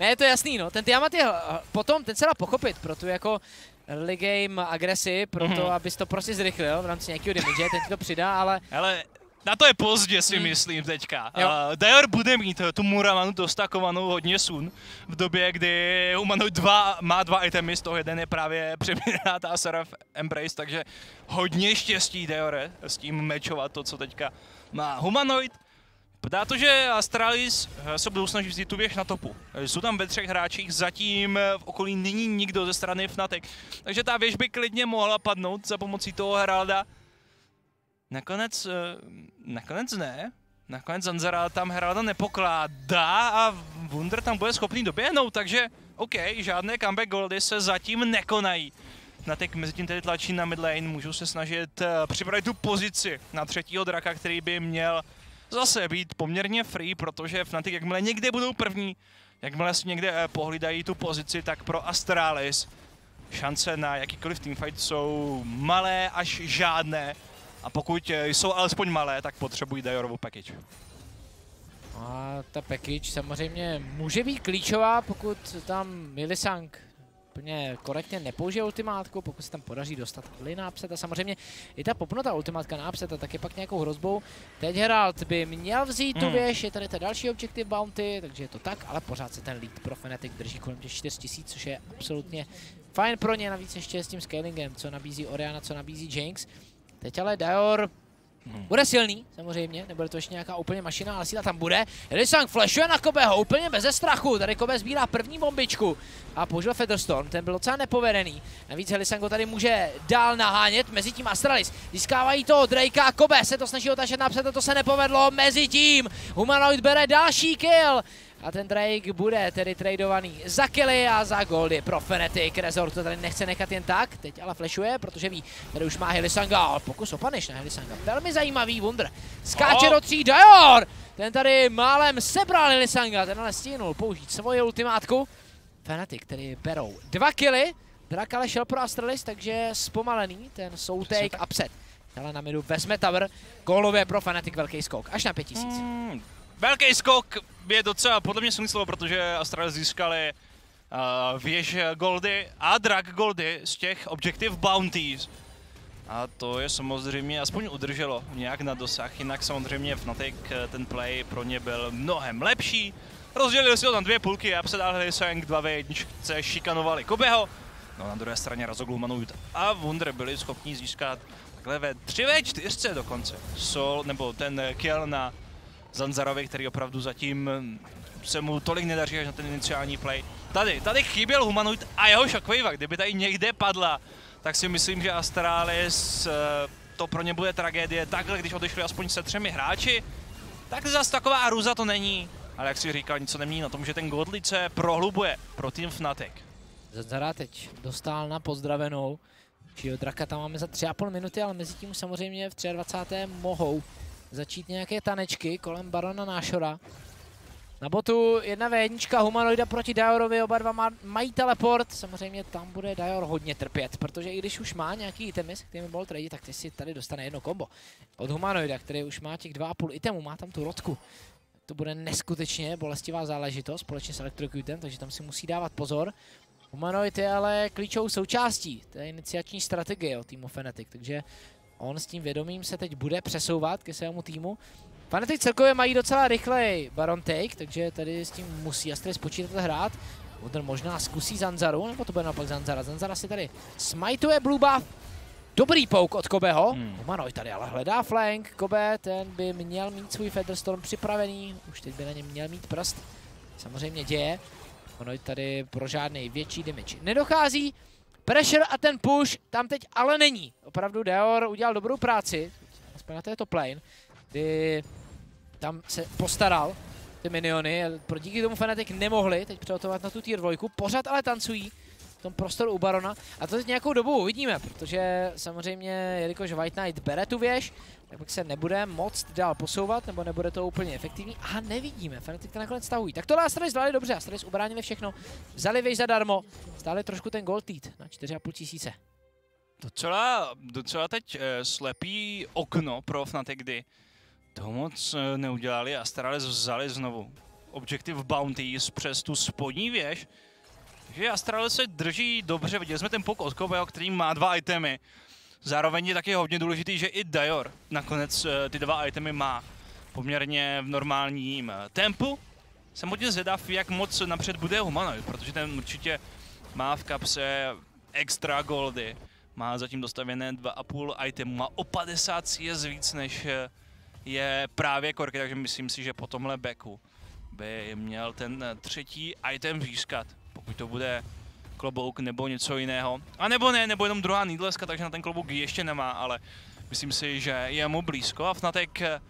ne, je to jasný, no. Ten Tiamat je eh, potom, ten se dá pochopit, proto jako early game agresi, proto mm-hmm. abys to prostě zrychlil v rámci nějakého damage, ten ti to přidá, ale... Ale na to je pozdě, si hmm. myslím teďka. Uh, Dior bude mít tu Muramanu dostakovanou hodně sun v době, kdy Humanoid 2 má dva itemy, z toho jeden je právě přebírá ta Seraph Embrace, takže hodně štěstí Diore s tím mečovat to, co teďka má Humanoid. Dá to, že Astralis eh, se budou snažit vzít tu věž na topu. Jsou tam ve třech hráčích, zatím v okolí není nikdo ze strany Fnatic, takže ta věž by klidně mohla padnout za pomocí toho Heralda. Nakonec, eh, nakonec ne. Nakonec Zanzara tam Heralda nepokládá a Wunder tam bude schopný doběhnout, takže OK, žádné comeback goldy se zatím nekonají. Natek mezi tím tedy tlačí na midlane, můžou se snažit uh, připravit tu pozici na třetího draka, který by měl zase být poměrně free, protože Fnatic jakmile někde budou první, jakmile si někde uh, pohlídají tu pozici, tak pro Astralis šance na jakýkoliv teamfight jsou malé až žádné. A pokud eh, jsou alespoň malé, tak potřebují Dajorovu package. A ta package samozřejmě může být klíčová, pokud tam Milisang úplně korektně nepoužije ultimátku, pokud se tam podaří dostat kvůli nápset a samozřejmě i ta popnutá ultimátka nápset a taky pak nějakou hrozbou. Teď Herald by měl vzít tu hmm. věž, je tady ta další objective bounty, takže je to tak, ale pořád se ten lead pro Fnatic drží kolem těch 4000, což je absolutně fajn pro ně, navíc ještě s tím scalingem, co nabízí Oriana, co nabízí Jinx. Teď ale Dior. Bude silný, samozřejmě, nebude to ještě nějaká úplně mašina, ale síla tam bude. Elisang flashuje na Kobeho, úplně bez strachu. Tady Kobe sbírá první bombičku a použil Featherstorm, ten byl docela nepovedený. Navíc Helisango tady může dál nahánět, mezi tím Astralis. Získávají to Drake a Kobe se to snaží otačet napřed a to se nepovedlo. Mezi tím Humanoid bere další kill. A ten Drake bude tedy tradovaný za killy a za goldy pro Fnatic. Resort to tady nechce nechat jen tak, teď ale flashuje, protože ví, tady už má Helisanga, pokus o punish na Helisanga. Velmi zajímavý Wunder. Skáče oh. do tří Dior! Ten tady málem sebral Helisanga, ten ale stihnul použít svoji ultimátku. Fnatic, který berou dva killy. Drak ale šel pro Astralis, takže zpomalený ten soutake a před. Ale na midu vezme tower, gólově pro Fnatic velký skok, až na 5000. Mm, velký skok je docela podle mě smyslovo, protože Astralis získali uh, věž goldy a drag goldy z těch objective bounties. A to je samozřejmě aspoň udrželo nějak na dosah, jinak samozřejmě Fnatic eh, ten play pro ně byl mnohem lepší. Rozdělili si ho na dvě půlky, a Hlisang 2 v šikanovali Kobeho. No na druhé straně Razoglu a Wunder byli schopni získat takhle ve 3 v 4 dokonce. Sol, nebo ten kill na Zanzarovi, který opravdu zatím se mu tolik nedaří až na ten iniciální play. Tady, tady chyběl Humanoid a jeho Shockwave, kdyby tady někde padla, tak si myslím, že Astralis uh, to pro ně bude tragédie. Takhle, když odešli aspoň se třemi hráči, tak zase taková aruza to není. Ale jak si říkal, nic nemění na tom, že ten Godlice prohlubuje pro tým Fnatic. Zara teď dostal na pozdravenou. Čího draka tam máme za 3,5 minuty, ale mezi tím samozřejmě v 23. mohou začít nějaké tanečky kolem Barona Nášora. Na botu jedna v jednička Humanoida proti Diorovi, oba dva mají teleport. Samozřejmě tam bude Dior hodně trpět, protože i když už má nějaký itemy, s kterými bol trade, tak ty si tady dostane jedno kombo. Od Humanoida, který už má těch 2,5 itemů, má tam tu rodku. To bude neskutečně bolestivá záležitost společně s Electrocutem, takže tam si musí dávat pozor. Humanoid je ale klíčovou součástí té iniciační strategie od týmu Fnatic, takže on s tím vědomím se teď bude přesouvat ke svému týmu. Fnatic celkově mají docela rychlej Baron Take, takže tady s tím musí Astrid spočítat hrát. Wonder možná zkusí Zanzaru, nebo to bude naopak Zanzara. Zanzara si tady smajtuje blue buff. Dobrý pouk od Kobeho. Hmm. Humanoid tady ale hledá flank. Kobe, ten by měl mít svůj Featherstorm připravený. Už teď by na něm měl mít prst. Samozřejmě děje. Ono tady pro žádný větší damage nedochází. Pressure a ten push tam teď ale není. Opravdu Deor udělal dobrou práci, aspoň na této plane, kdy tam se postaral ty miniony. Díky tomu Fnatic nemohli teď přehotovat na tu tier 2, pořád ale tancují v tom prostoru u Barona. A to teď nějakou dobu uvidíme, protože samozřejmě, jelikož White Knight bere tu věž, tak pak se nebude moc dál posouvat, nebo nebude to úplně efektivní. A nevidíme, Fnatic to nakonec stahují. Tak to Astralis zvládli dobře, Astralis ubránili všechno, vzali věž zadarmo, stále trošku ten gold lead na 4,5 tisíce. Docela, docela teď e, slepý okno pro Fnatic, kdy toho moc e, neudělali a Astralis vzali znovu. Objective Bounties přes tu spodní věž, že Astralis se drží dobře, viděli jsme ten pok od Kobeho, který má dva itemy. Zároveň je taky hodně důležitý, že i Dior nakonec eh, ty dva itemy má poměrně v normálním eh, tempu. Jsem hodně zvědav, jak moc napřed bude Humanoid, protože ten určitě má v kapse extra goldy. Má zatím dostavené 2,5 itemu, má o 50 CS víc než eh, je právě Korky, takže myslím si, že po tomhle backu by měl ten třetí item získat pokud to bude klobouk nebo něco jiného. A nebo ne, nebo jenom druhá nídleska, takže na ten klobouk ještě nemá, ale myslím si, že je mu blízko a Fnatic eh,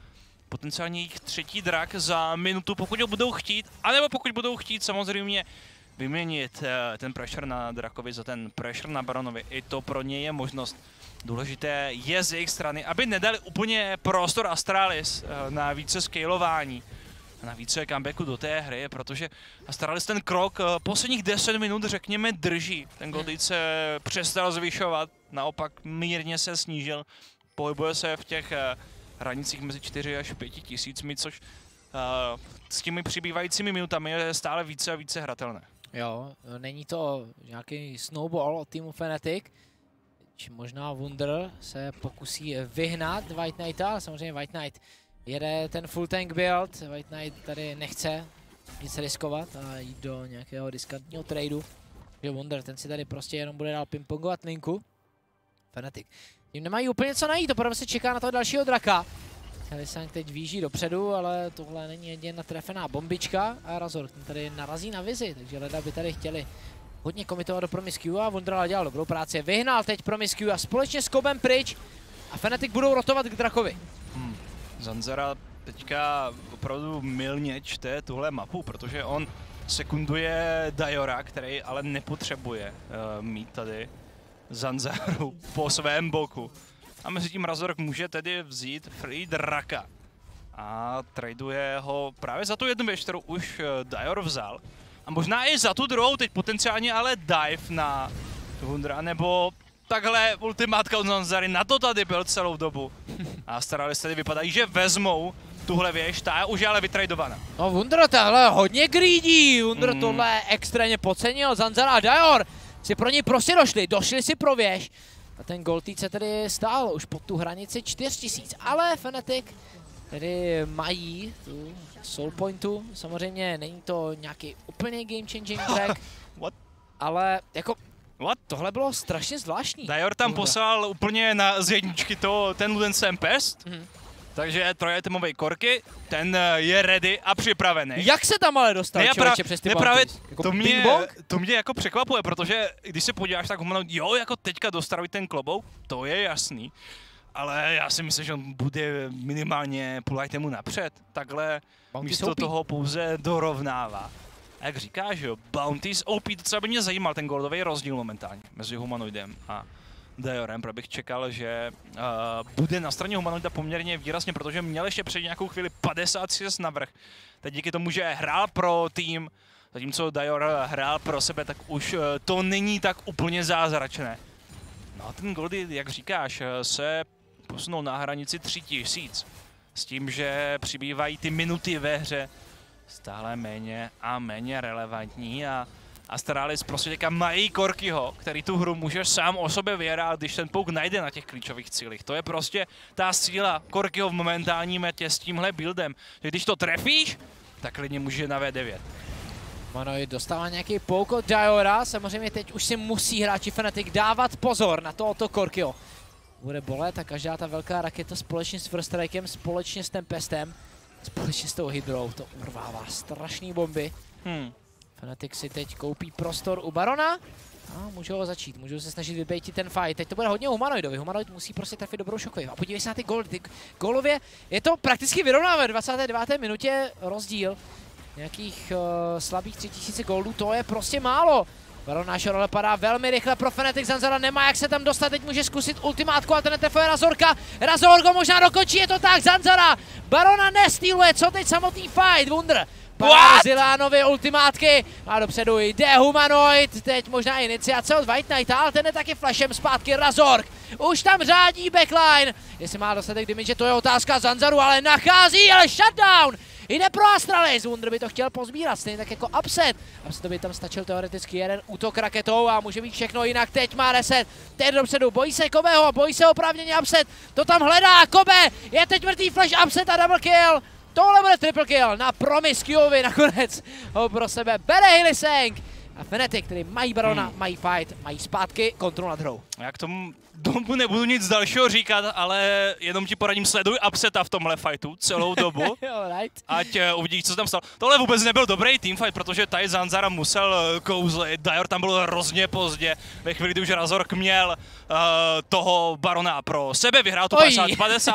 potenciálně jich třetí drak za minutu, pokud ho budou chtít, anebo pokud budou chtít samozřejmě vyměnit eh, ten pressure na Drakovi za ten pressure na Baronovi. I to pro ně je možnost. Důležité je z jejich strany, aby nedali úplně prostor Astralis eh, na více scalování na více comebacku do té hry, protože Astralis ten krok eh, posledních 10 minut, řekněme, drží. Ten Godlic se přestal zvyšovat, naopak mírně se snížil, pohybuje se v těch eh, hranicích mezi 4 až 5 tisícmi, což uh, s těmi přibývajícími minutami je stále více a více hratelné. Jo, není to nějaký snowball od týmu Fnatic, či možná Wunder se pokusí vyhnat White Knighta, ale samozřejmě White Knight Jede ten full tank build, White Knight tady nechce nic riskovat a jít do nějakého diskantního tradu. Je Wonder, ten si tady prostě jenom bude dál pingpongovat linku. Fanatic. Tím nemají úplně co najít, opravdu se čeká na toho dalšího draka. Helisang teď výží dopředu, ale tohle není jedna trefená bombička a Razor ten tady narazí na vizi, takže Leda by tady chtěli hodně komitovat do Promiscue a Wonderla dělal dobrou práci. Vyhnal teď Promiscue a společně s Kobem pryč a Fnatic budou rotovat k drakovi. Zanzara teďka opravdu milně čte tuhle mapu, protože on sekunduje Dajora, který ale nepotřebuje uh, mít tady Zanzaru po svém boku. A mezi tím Razork může tedy vzít Free Draka. A traduje ho právě za tu jednu věc, kterou už uh, Dajor vzal. A možná i za tu druhou, teď potenciálně ale dive na Hundra, nebo takhle ultimátka od Zanzary, na to tady byl celou dobu. A starali se tady vypadají, že vezmou tuhle věž, ta už je ale vytradovaná. No Wundro tohle hodně greedy, Wundro mm. tohle extrémně podcenil, Zanzara a Dior si pro něj prostě došli, došli si pro věž. A ten Goltý se tedy stál už pod tu hranici 4000, ale Fnatic tedy mají tu soul pointu, samozřejmě není to nějaký úplně game changing track, What? ale jako What? Tohle bylo strašně zvláštní. Dajor tam poslal úplně na z jedničky to, ten Ludensem Pest. Mm-hmm. Takže trojetemový korky, ten eh, je ready a připravený. Jak se tam ale dostal ne, člověče přes ty ne, právě jako to, mě, to mě jako překvapuje, protože když se podíváš tak humano, jo, jako teďka dostaví ten klobouk, to je jasný. ale já si myslím, že on bude minimálně půl itemu napřed. Takhle Bounty místo soupí. toho pouze dorovnává. A jak říkáš, jo, Bounties OP, docela by mě zajímal ten goldový rozdíl momentálně mezi Humanoidem a Diorem, protože bych čekal, že uh, bude na straně Humanoida poměrně výrazně, protože měl ještě před nějakou chvíli 56 navrh. Teď díky tomu, že hrál pro tým, zatímco Dior hrál pro sebe, tak už uh, to není tak úplně zázračné. No a ten Goldy, jak říkáš, eh, se posunul na hranici 3000. S tím, že přibývají ty minuty ve hře stále méně a méně relevantní a Astralis prostě teďka mají Korkyho, který tu hru může sám o sobě vyhrát, když ten pouk najde na těch klíčových cílích. To je prostě ta síla Korkyho v momentální metě s tímhle buildem, že když to trefíš, tak klidně může na V9. Manoid dostává nějaký pouk od Diora, samozřejmě teď už si musí hráči Fnatic dávat pozor na tohoto Korkio. Bude bolet a každá ta velká raketa společně s First Strikem, společně s Tempestem, společně s tou Hydrou, to urvává strašný bomby. Hmm. Fnatic si teď koupí prostor u Barona a můžou ho začít, můžou se snažit vybejtit ten fight. Teď to bude hodně humanoidovi, humanoid musí prostě trefit dobrou šokově. A podívej se na ty goly, ty golově, je to prakticky vyrovnáme, v 29. minutě rozdíl. Nějakých uh, slabých 3000 goldů, to je prostě málo. Baron náš role padá velmi rychle pro Fnatic, Zanzara nemá jak se tam dostat, teď může zkusit ultimátku, ale ten netrefuje Razorka. Razor ho možná dokončí, je to tak, Zanzara, Barona nestýluje, co teď samotný fight, Wunder. Zilánovi ultimátky a dopředu jde Humanoid, teď možná iniciace od White Knighta, ale ten je taky flashem zpátky Razork. Už tam řádí backline, jestli má dostatek damage, to je otázka Zanzaru, ale nachází, ale shutdown! Jde pro Astralis, Wunder by to chtěl pozbírat, stejně tak jako Upset. Upset by tam stačil teoreticky jeden útok raketou a může být všechno jinak. Teď má reset, teď dopředu, bojí se Kobeho, bojí se oprávněně Upset, to tam hledá, Kobe, je teď mrtvý flash Upset a double kill. Tohle bude triple kill na Promiscuovi nakonec. Ho pro sebe bere Hilliseng. A Fnatic, který mají Barona, Hmm. mají fight, mají zpátky kontrolu nad hrou. Já k tomu dobu nebudu nic dalšího říkat, ale jenom ti poradím, sleduj Upseta v tomhle fightu celou dobu. right. Ať uh, uvidíš, co se tam stalo. Tohle vůbec nebyl dobrý teamfight, protože tady Zanzara musel uh, kouzlit, Dior tam byl hrozně pozdě, ve chvíli, kdy už Razork měl uh, toho Barona pro sebe, vyhrál tu Oj. 50, 50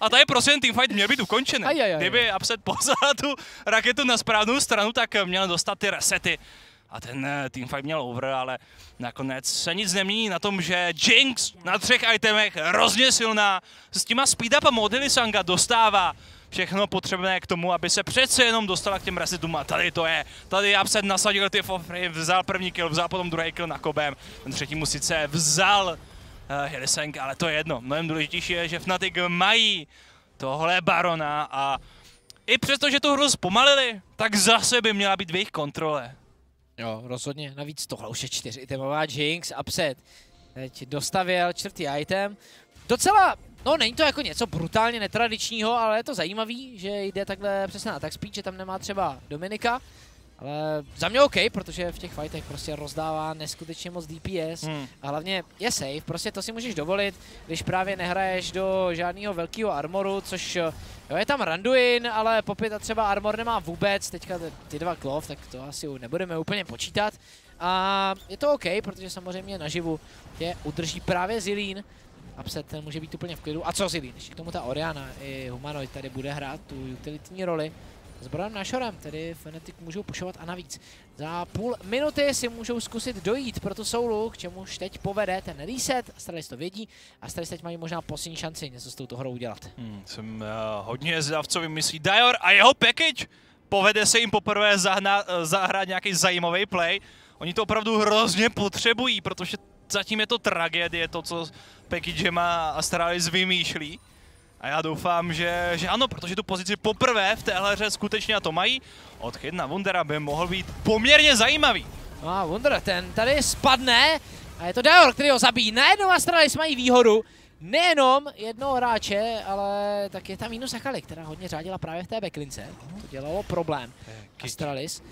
a tady prostě ten teamfight měl být ukončený. Aj, aj, aj. Kdyby Upset poslal tu raketu na správnou stranu, tak eh, měl dostat ty resety. A ten eh, teamfight měl over, ale nakonec se nic nemění na tom, že Jinx na třech itemech hrozně silná, s těma speed up a modely Sanga dostává všechno potřebné k tomu, aby se přece jenom dostala k těm resetům a tady to je. Tady Upset nasadil ty fofry, vzal první kill, vzal potom druhý kill na Kobem, ten třetí mu sice vzal uh, Hilliseng, ale to je jedno. Mnohem důležitější je, že Fnatic mají tohle Barona a i přesto, že tu hru zpomalili, tak zase by měla být v jejich kontrole. Jo, rozhodně. Navíc tohle už je čtyři itemová Jinx, upset. Teď dostavil čtvrtý item. Docela, no není to jako něco brutálně netradičního, ale je to zajímavý, že jde takhle přesně na tak speed, že tam nemá třeba Dominika. Ale za mě OK, protože v těch fightech prostě rozdává neskutečně moc DPS. Hmm. A hlavně je safe, prostě to si můžeš dovolit, když právě nehraješ do žádného velkého armoru, což jo, je tam Randuin, ale popit a třeba armor nemá vůbec, teďka ty- ty dva klov, tak to asi nebudeme úplně počítat. A je to OK, protože samozřejmě naživu tě udrží právě Zilín. Upset ten může být úplně v klidu. A co Zilín? Ještě k tomu ta Oriana i Humanoid tady bude hrát tu utilitní roli. S Bronem Nashorem, tedy Fnatic můžou pušovat a navíc. Za půl minuty si můžou zkusit dojít pro tu soulu, k čemuž teď povede ten reset. Astralis to vědí. Astralis teď mají možná poslední šanci něco s touto hrou udělat. Hmm, jsem uh, hodně zvědav, co vymyslí Dior a jeho package. Povede se jim poprvé zahna, uh, zahrát nějaký zajímavý play. Oni to opravdu hrozně potřebují, protože zatím je to tragédie, to, co packagema Astralis vymýšlí. A já doufám, že, že ano, protože tu pozici poprvé v téhle hře skutečně na to mají. Odchyt na Wundera by mohl být poměrně zajímavý. No a Wunder, ten tady spadne a je to Dior, který ho zabíjí. Najednou Astralis mají výhodu, nejenom jednoho hráče, ale tak je tam minus Akali, která hodně řádila právě v té backlince. To dělalo problém. Astralis.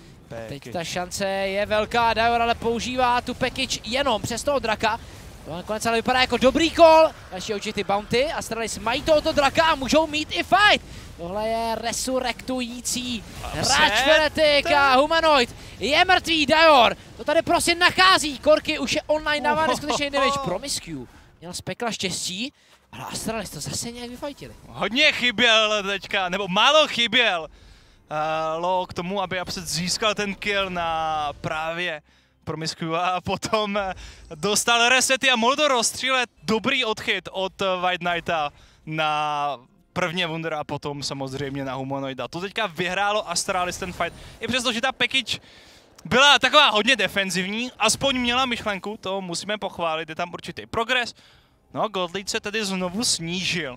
Teď ta šance je velká, Dior ale používá tu package jenom přes toho draka. To nakonec ale vypadá jako dobrý call. Další určitý bounty. Astralis mají tohoto draka a můžou mít i fight. Tohle je resurrektující hráč. Fnatic a Humanoid. Je mrtvý Dior. To tady prostě nachází. Korky už je online, dává neskutečný damage. Promiscue měl z pekla štěstí Ale Astralis to zase nějak vyfajtili. Hodně chyběl teďka, nebo málo chyběl uh, Lo k tomu, aby Upset získal ten kill na právě Promiscua a potom eh, dostal resety a mohl to rozstřílet. Dobrý odchyt od eh, White Knighta na prvně Wunder a potom samozřejmě na Humanoida. To teďka vyhrálo Astralis ten fight. I přesto, že ta package byla taková hodně defenzivní, aspoň měla myšlenku, to musíme pochválit, je tam určitý progres. No, Godlead se tedy znovu snížil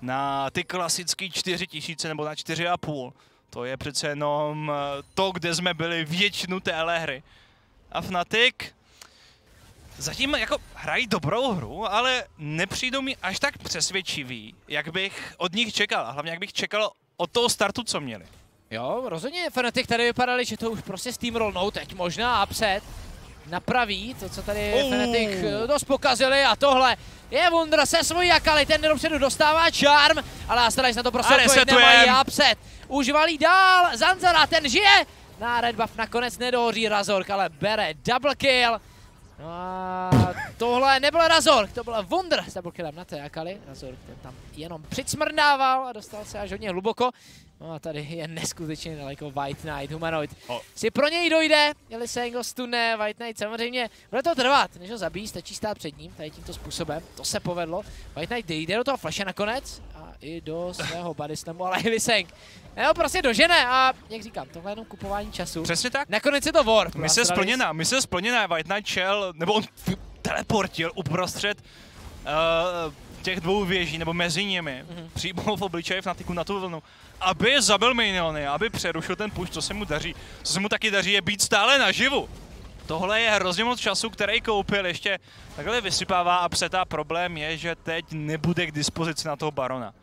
na ty klasické 4000 nebo na 4,5. To je přece jenom eh, to, kde jsme byli většinu téhle hry. A Fnatic zatím jako hrají dobrou hru, ale nepřijdou mi až tak přesvědčivý, jak bych od nich čekal. A hlavně jak bych čekal od toho startu, co měli. Jo, rozhodně Fnatic tady vypadali, že to už prostě steamrollnou teď možná upset napraví to, co tady oh. Fnatic eh, dost pokazili a tohle je Wundra se svojí Akali, ten dopředu dostává Charm, ale Astralis na to prostě odpověď nemají upset. Už valí dál, Zanzara, ten žije, na red buff nakonec nedohoří Razork, ale bere double kill. No a tohle nebyl Razork, to byl Wunder s double killem na té Akali. Razork ten tam jenom přicmrdával a dostal se až hodně hluboko. No a tady je neskutečně daleko White Knight, Humanoid. Oh. Si pro něj dojde, jeli se ho stune, White Knight samozřejmě, bude to trvat, než ho zabíjí, stačí stát před ním, tady tímto způsobem, to se povedlo. White Knight jde do toho flashe nakonec a i do svého body slamu, ale Iliseng Jo, prostě dožene a, jak říkám, tohle je jenom kupování času. Přesně tak. Nakonec je to war. My splněná, my se splněná, White Knight šel, nebo on teleportil uprostřed uh, těch dvou věží, nebo mezi nimi, mm-hmm. přímo v obličeji Fnatiku na tu vlnu, aby zabil miniony, aby přerušil ten push, co se mu daří. Co se mu taky daří, je být stále naživu. Tohle je hrozně moc času, který koupil, ještě takhle vysypává a přetá problém je, že teď nebude k dispozici na toho barona.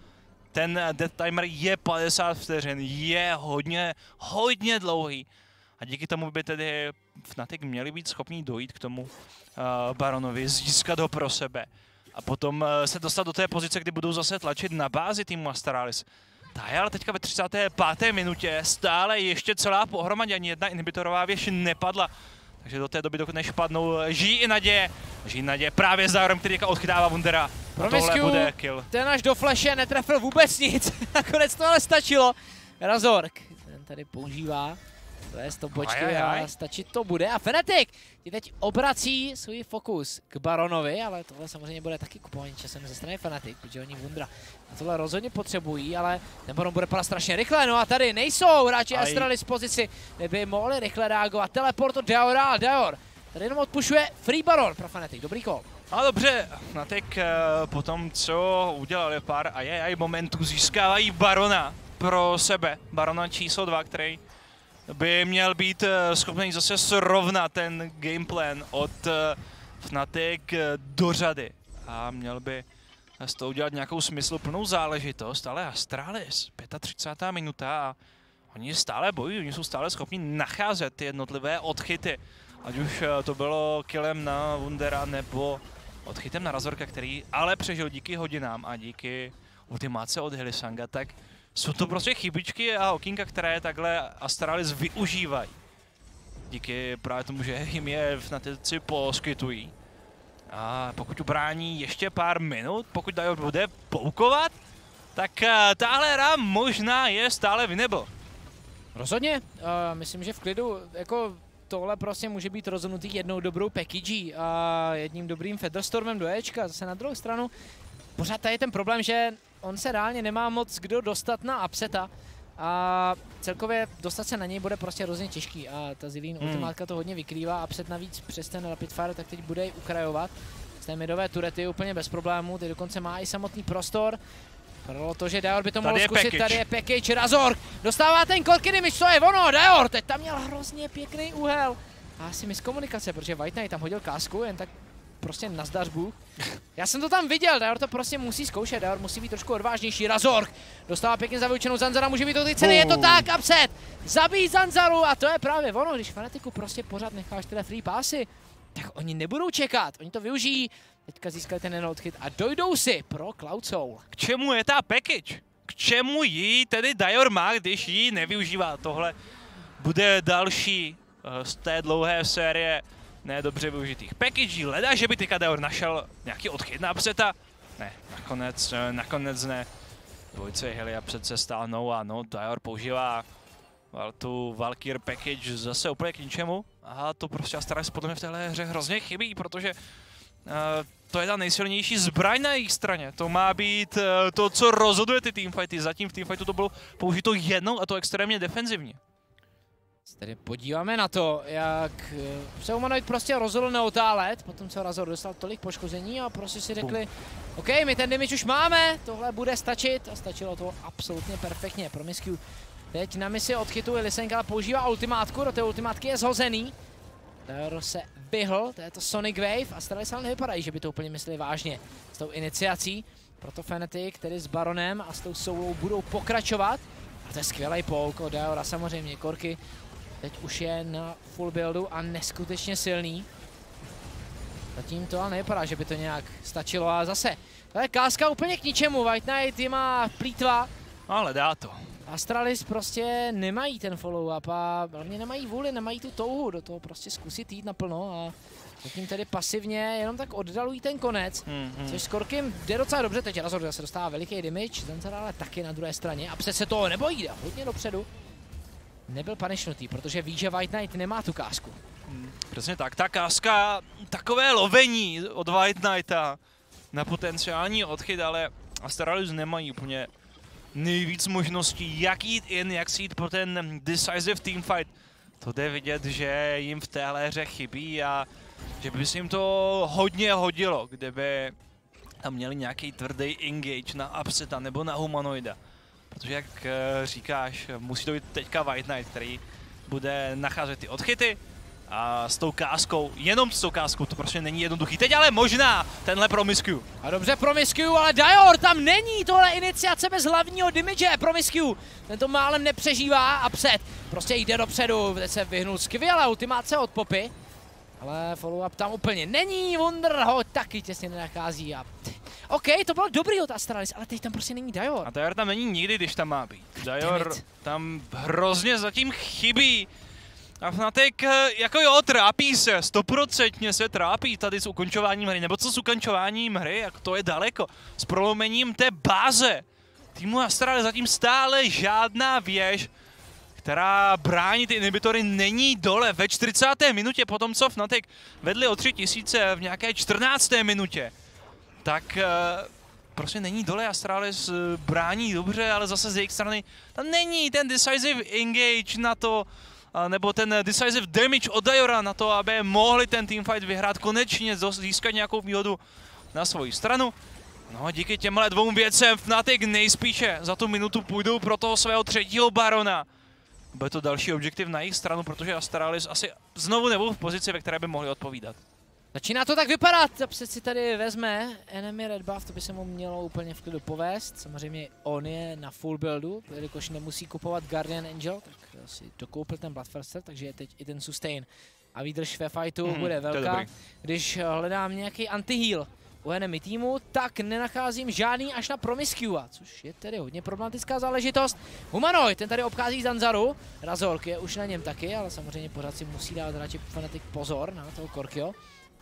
Ten dead timer je 50 vteřin, je hodně, hodně dlouhý. A díky tomu by tedy Fnatic měli být schopni dojít k tomu uh, Baronovi, získat ho pro sebe. A potom uh, se dostat do té pozice, kdy budou zase tlačit na bázi týmu Astralis. Ta je ale teďka ve 35. minutě stále ještě celá pohromadě, ani jedna inhibitorová věž nepadla. Takže do té doby, dokud než padnou, žijí i naděje. Žijí naděje právě Daurem, který odchytává Wundera. A tohle bude kill. Ten až do flashe netrefil vůbec nic. Nakonec to ale stačilo. Razork, ten tady používá to je stopočky a stačit to bude. A Fnatic ti teď obrací svůj fokus k Baronovi, ale tohle samozřejmě bude taky kupování časem ze strany Fnatic, protože oni Wundra a tohle rozhodně potřebují, ale ten Baron bude padat strašně rychle. No a tady nejsou hráči Astralis v pozici, kde by mohli rychle reagovat. Teleport od Diora a tady jenom odpušuje Free Baron pro Fnatic. Dobrý kol. A dobře, Fnatic uh, po tom, co udělali pár a je momentů, získávají Barona pro sebe. Barona číslo 2, který by měl být eh, schopný zase srovnat ten gameplan od eh, Fnatic eh, do řady. A měl by z toho udělat nějakou smysluplnou záležitost, ale Astralis, 35. minuta a oni stále bojují, oni jsou stále schopni nacházet ty jednotlivé odchyty. Ať už to bylo killem na Wundera nebo odchytem na Razorka, který ale přežil díky hodinám a díky ultimáce od Hilisanga, tak jsou to prostě chybičky a okýnka, které takhle Astralis využívají. Díky právě tomu, že jim je v natici poskytují. A pokud ubrání ještě pár minut, pokud Dior bude poukovat, tak eh, tahle hra možná je stále vynebl. Rozhodně, uh, myslím, že v klidu, jako tohle prostě může být rozhodnutý jednou dobrou package a jedním dobrým Featherstormem do Ečka. Zase na druhou stranu, pořád tady je ten problém, že on se reálně nemá moc kdo dostat na upseta a celkově dostat se na něj bude prostě hrozně těžký a ta Zilín hmm. ultimátka to hodně vykrývá a před navíc přes ten Rapid Fire tak teď bude ukrajovat z té midové turety úplně bez problémů, teď dokonce má i samotný prostor. Padalo to, že Dior by to mohl zkusit, package. tady je package, Razor dostává ten Korkiny, myš, co je ono, Dior, teď tam měl hrozně pěkný úhel. A asi miskomunikace, protože White Knight tam hodil kásku, jen tak prostě na zdařbu. Já jsem to tam viděl, Dior to prostě musí zkoušet, Dior musí být trošku odvážnější. Razork dostává pěkně za vyučenou Zanzara, může být to ty ceny, je to tak, upset! Zabít Zanzaru a to je právě ono, když fanatiku prostě pořád necháš tyhle free passy, tak oni nebudou čekat, oni to využijí. Teďka získali ten odchyt a dojdou si pro Cloud Soul. K čemu je ta package? K čemu jí tedy Dior má, když ji nevyužívá? Tohle bude další uh, z té dlouhé série nedobře využitých packagí. Leda, že by teďka Deor našel nějaký odchyt na Abseta. Ne, nakonec, eh, nakonec ne. Dvojce Helia přece stáhnou a no, Dior používá tu Valkyr package zase úplně k ničemu. A to prostě Astralis podle mě v téhle hře hrozně chybí, protože uh, to je ta nejsilnější zbraň na jejich straně. To má být uh, to, co rozhoduje ty teamfighty. Zatím v teamfightu to bylo použito jednou a to extrémně defenzivně. Se tedy podíváme na to, jak eh, se Humanoid prostě rozhodl neotálet, potom co Razor dostal tolik poškození a prostě si řekli, OK, my ten damage už máme, tohle bude stačit a stačilo to absolutně perfektně. Promiscu teď na misi odchytuje Lisenka, používá ultimátku, do té ultimátky je zhozený. Dairo se vyhl, to je to Sonic Wave a ale nevypadají, že by to úplně mysleli vážně s tou iniciací. Proto Fnatic, který s Baronem a s tou soulou budou pokračovat. A to je skvělý polk od Daora samozřejmě, Korky Teď už je na full buildu a neskutečně silný. Zatím to ale nevypadá, že by to nějak stačilo a zase. To je káska úplně k ničemu, White Knight je má plítva. Ale dá to. Astralis prostě nemají ten follow-up a hlavně nemají vůli, nemají tu touhu do toho prostě zkusit jít naplno a zatím tedy pasivně jenom tak oddalují ten konec, mm, hmm. což s Korkem jde docela dobře, teď Razor se dostává veliký damage, ten ale taky na druhé straně a přece toho nebojí, jde hodně dopředu nebyl panishnutý, protože ví, že White Knight nemá tu kásku. Hmm, přesně tak, ta káska, takové lovení od White Knighta na potenciální odchyt, ale Astralis nemají úplně nejvíc možností, jak jít in, jak si jít pro ten decisive teamfight. To jde vidět, že jim v téhle hře chybí a že by se jim to hodně hodilo, kdyby tam měli nějaký tvrdý engage na Upseta nebo na Humanoida. Protože jak uh, říkáš, musí to být teďka White Knight, který bude nacházet ty odchyty a s tou káskou, jenom s tou káskou, to prostě není jednoduchý. Teď ale možná tenhle Promiscu. A dobře Promiscu, ale Dior tam není tohle iniciace bez hlavního damage. Promiscu, ten to málem nepřežívá a před. Prostě jde dopředu, teď se vyhnul skvěle ultimáce od Popy. Ale follow-up tam úplně není, Wonder ho taky těsně nenachází a OK, to bylo dobrý od Astralis, ale teď tam prostě není Dior. A Dior tam není nikdy, když tam má být. Dior tam hrozně zatím chybí. A Fnatic, eh, jako jo, trápí se, stoprocentně se trápí tady s ukončováním hry, nebo co s ukončováním hry, jak to je daleko, s prolomením té báze. Týmu Astralis zatím stále žádná věž, která brání ty inhibitory, není dole ve 40. minutě, potom co Fnatic vedli o 3000 v nějaké 14. minutě tak eh, prostě není dole Astralis, eh, brání dobře, ale zase z jejich strany tam není ten decisive engage na to, nebo ten decisive damage od Diora na to, aby mohli ten teamfight vyhrát konečně, získat nějakou výhodu na svoji stranu. No a díky těmhle dvou věcem Fnatic nejspíše za tu minutu půjdou pro toho svého třetího barona. Bude to další objektiv na jejich stranu, protože Astralis asi znovu nebudou v pozici, ve které by mohli odpovídat. Začíná to tak vypadat, přeci si tady vezme enemy red buff, to by se mu mělo úplně v klidu povést. Samozřejmě on je na full buildu, jelikož nemusí kupovat Guardian Angel, tak si dokoupil ten Bloodthirster, takže je teď i ten sustain. A výdrž ve fightu mm, bude velká. Když hledám nějaký anti-heal u enemy týmu, tak nenacházím žádný až na Promiscua, což je tedy hodně problematická záležitost. Humanoid, ten tady obchází Zanzaru, Razork je už na něm taky, ale samozřejmě pořád si musí dát radši fanatik pozor na toho Korkio.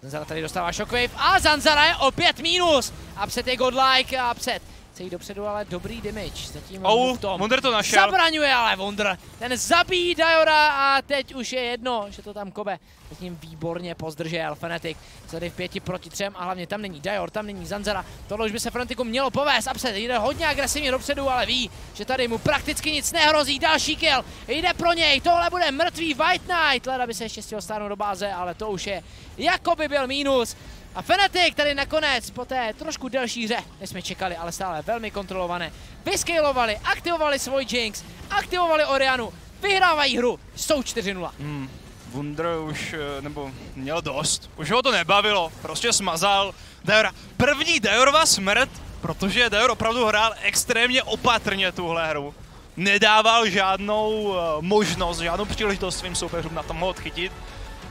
Zanzara tady dostává shockwave a Zanzara je opět mínus. Upset je godlike a Upset chce jít dopředu, ale dobrý damage. Zatím oh, tom. Wonder to našel. Zabraňuje ale Wonder. Ten zabíjí Diora a teď už je jedno, že to tam kobe. Zatím výborně pozdržel Fnatic. Tady v pěti proti třem a hlavně tam není Dior, tam není Zanzara. Tohle už by se Fnaticu mělo povést. Upset jde hodně agresivně dopředu, ale ví, že tady mu prakticky nic nehrozí. Další kill, jde pro něj, tohle bude mrtvý White Knight. Leda by se ještě stihl stáhnout do báze, ale to už je jako by byl mínus. A Fnatic tady nakonec po té trošku delší hře, než jsme čekali, ale stále velmi kontrolované, vyscalovali, aktivovali svůj Jinx, aktivovali Orianu, vyhrávají hru, jsou 4-0. Hmm. Wunder už, eh, nebo měl dost, už ho to nebavilo, prostě smazal Deora. První Deorova smrt, protože Deor opravdu hrál extrémně opatrně tuhle hru. Nedával žádnou uh, možnost, žádnou příležitost svým soupeřům na tom ho odchytit.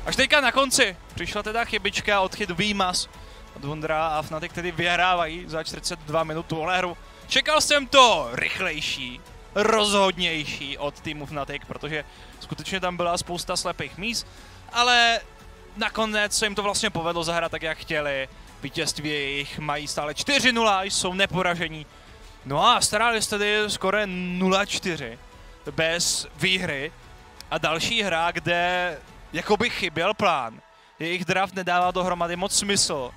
Až teďka na konci přišla teda chybička, odchyt výmaz od Wondra a Fnatic tedy vyhrávají za 42 minut tuhle hru. Čekal jsem to rychlejší, rozhodnější od týmu Fnatic, protože skutečně tam byla spousta slepých míst, ale nakonec se jim to vlastně povedlo zahrát tak, jak chtěli. vítězství jejich mají stále 4-0, jsou neporažení. No a starali jste tedy skoro 0-4 bez výhry. A další hra, kde jakoby chyběl plán. Jejich draft nedává dohromady moc smysl.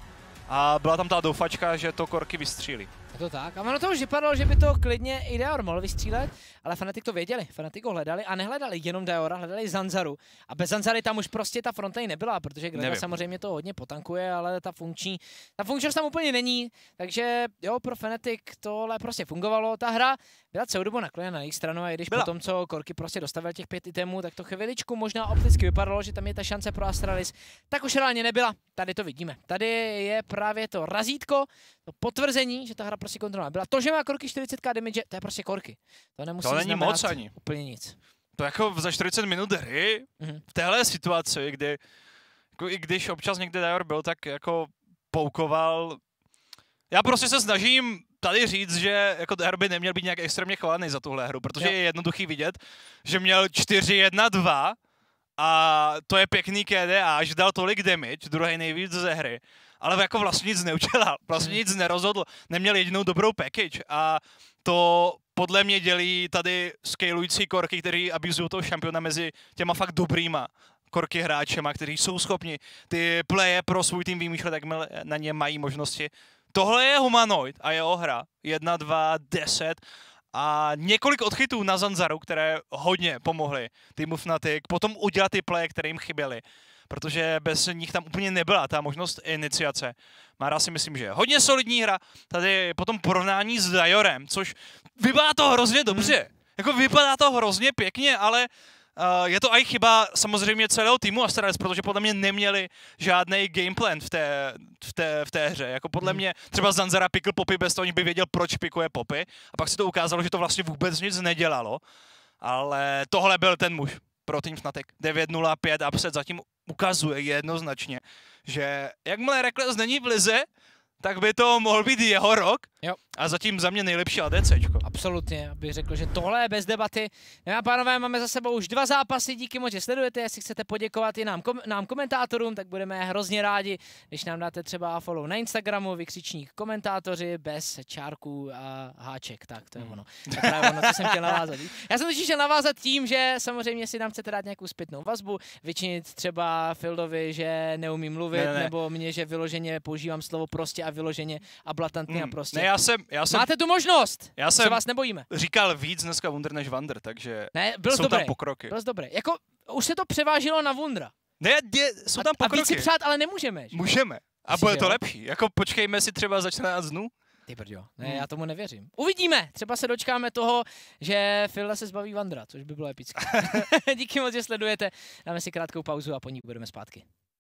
A byla tam ta doufačka, že to Korky vystřílí. Je to tak. A ono to už vypadalo, že by to klidně i Dior mohl vystřílet, ale Fnatic to věděli. Fnatic ho hledali a nehledali jenom Diora, hledali Zanzaru. A bez Zanzary tam už prostě ta frontlane nebyla, protože Grega samozřejmě to hodně potankuje, ale ta funkční, ta funkčnost tam úplně není. Takže jo, pro Fnatic tohle prostě fungovalo. Ta hra byla celou dobu nakloněna na jejich stranu a i když byla. po tom, co Korky prostě dostavil těch pět itemů, tak to chviličku možná opticky vypadalo, že tam je ta šance pro Astralis, tak už reálně nebyla. Tady to vidíme. Tady je právě to razítko, to potvrzení, že ta hra prostě kontrolná byla. To, že má Korky 40k damage, to je prostě Korky. To nemusí to není moc ani. Úplně nic. To jako za 40 minut hry, mm-hmm. v téhle situaci, kdy jako i když občas někde Dior byl, tak jako poukoval. Já prostě se snažím tady říct, že jako Dior by neměl být nějak extrémně chválený za tuhle hru, protože jo. je jednoduchý vidět, že měl 4-1-2 a to je pěkný KDA, že dal tolik damage, druhý nejvíc ze hry ale jako vlastně nic neudělal, vlastně hmm. nic nerozhodl, neměl jedinou dobrou package a to podle mě dělí tady scalující korky, kteří abuzují toho šampiona mezi těma fakt dobrýma korky hráčema, kteří jsou schopni ty playe pro svůj tým vymýšlet, jak na ně mají možnosti. Tohle je humanoid a jeho hra. 1, 2, 10 a několik odchytů na Zanzaru, které hodně pomohly týmu Fnatic, potom udělat ty playe, které jim chyběly protože bez nich tam úplně nebyla ta možnost iniciace. Mara si myslím, že je hodně solidní hra, tady potom porovnání s Dajorem, což vypadá to hrozně dobře. Hmm. Jako vypadá to hrozně pěkně, ale Uh, je to i chyba samozřejmě celého týmu Astralis, protože podle mě neměli žádný gameplan v té, v té, v té hře. Jako podle hmm. mě třeba Zanzara pikl popy bez toho, by věděl, proč pikuje popy. A pak se to ukázalo, že to vlastně vůbec nic nedělalo. Ale tohle byl ten muž pro tým Fnatic. 9-0-5 upset zatím ukazuje jednoznačně, že jakmile Rekles není v lize, tak by to mohl být jeho rok. Jo. A zatím za mě nejlepší ADCčko. Absolutně, bych řekl, že tohle je bez debaty. No a pánové, máme za sebou už dva zápasy, díky moc, že sledujete. Jestli chcete poděkovat i nám, kom- nám komentátorům, tak budeme hrozně rádi, když nám dáte třeba follow na Instagramu, vykřičník komentátoři bez čárků a háček. Tak to je hmm. ono. To je právě ono, co jsem chtěl navázat. Já jsem totiž chtěl navázat tím, že samozřejmě si nám chcete dát nějakou zpětnou vazbu, vyčinit třeba Fildovi, že neumím mluvit, ne, ne. nebo mě, že vyloženě používám slovo prostě a vyloženě a blatantně hmm. a prostě. Ne, já jsem, já jsem... Máte tu možnost! Já jsem se vás nebojíme. říkal víc dneska Wunder než Wander, takže ne, byl jsou dobrý, tam pokroky. Byl dobrý. Jako, už se to převážilo na Wundra. Ne, je, jsou tam pokroky. A víc si přát, ale nemůžeme. Že? Můžeme. A bude to lepší. Jako počkejme si třeba za 14 dnů. Ty brďo, ne, hmm. já tomu nevěřím. Uvidíme, třeba se dočkáme toho, že Phil se zbaví Vandra, což by bylo epické. Díky moc, že sledujete. Dáme si krátkou pauzu a po ní budeme zpátky.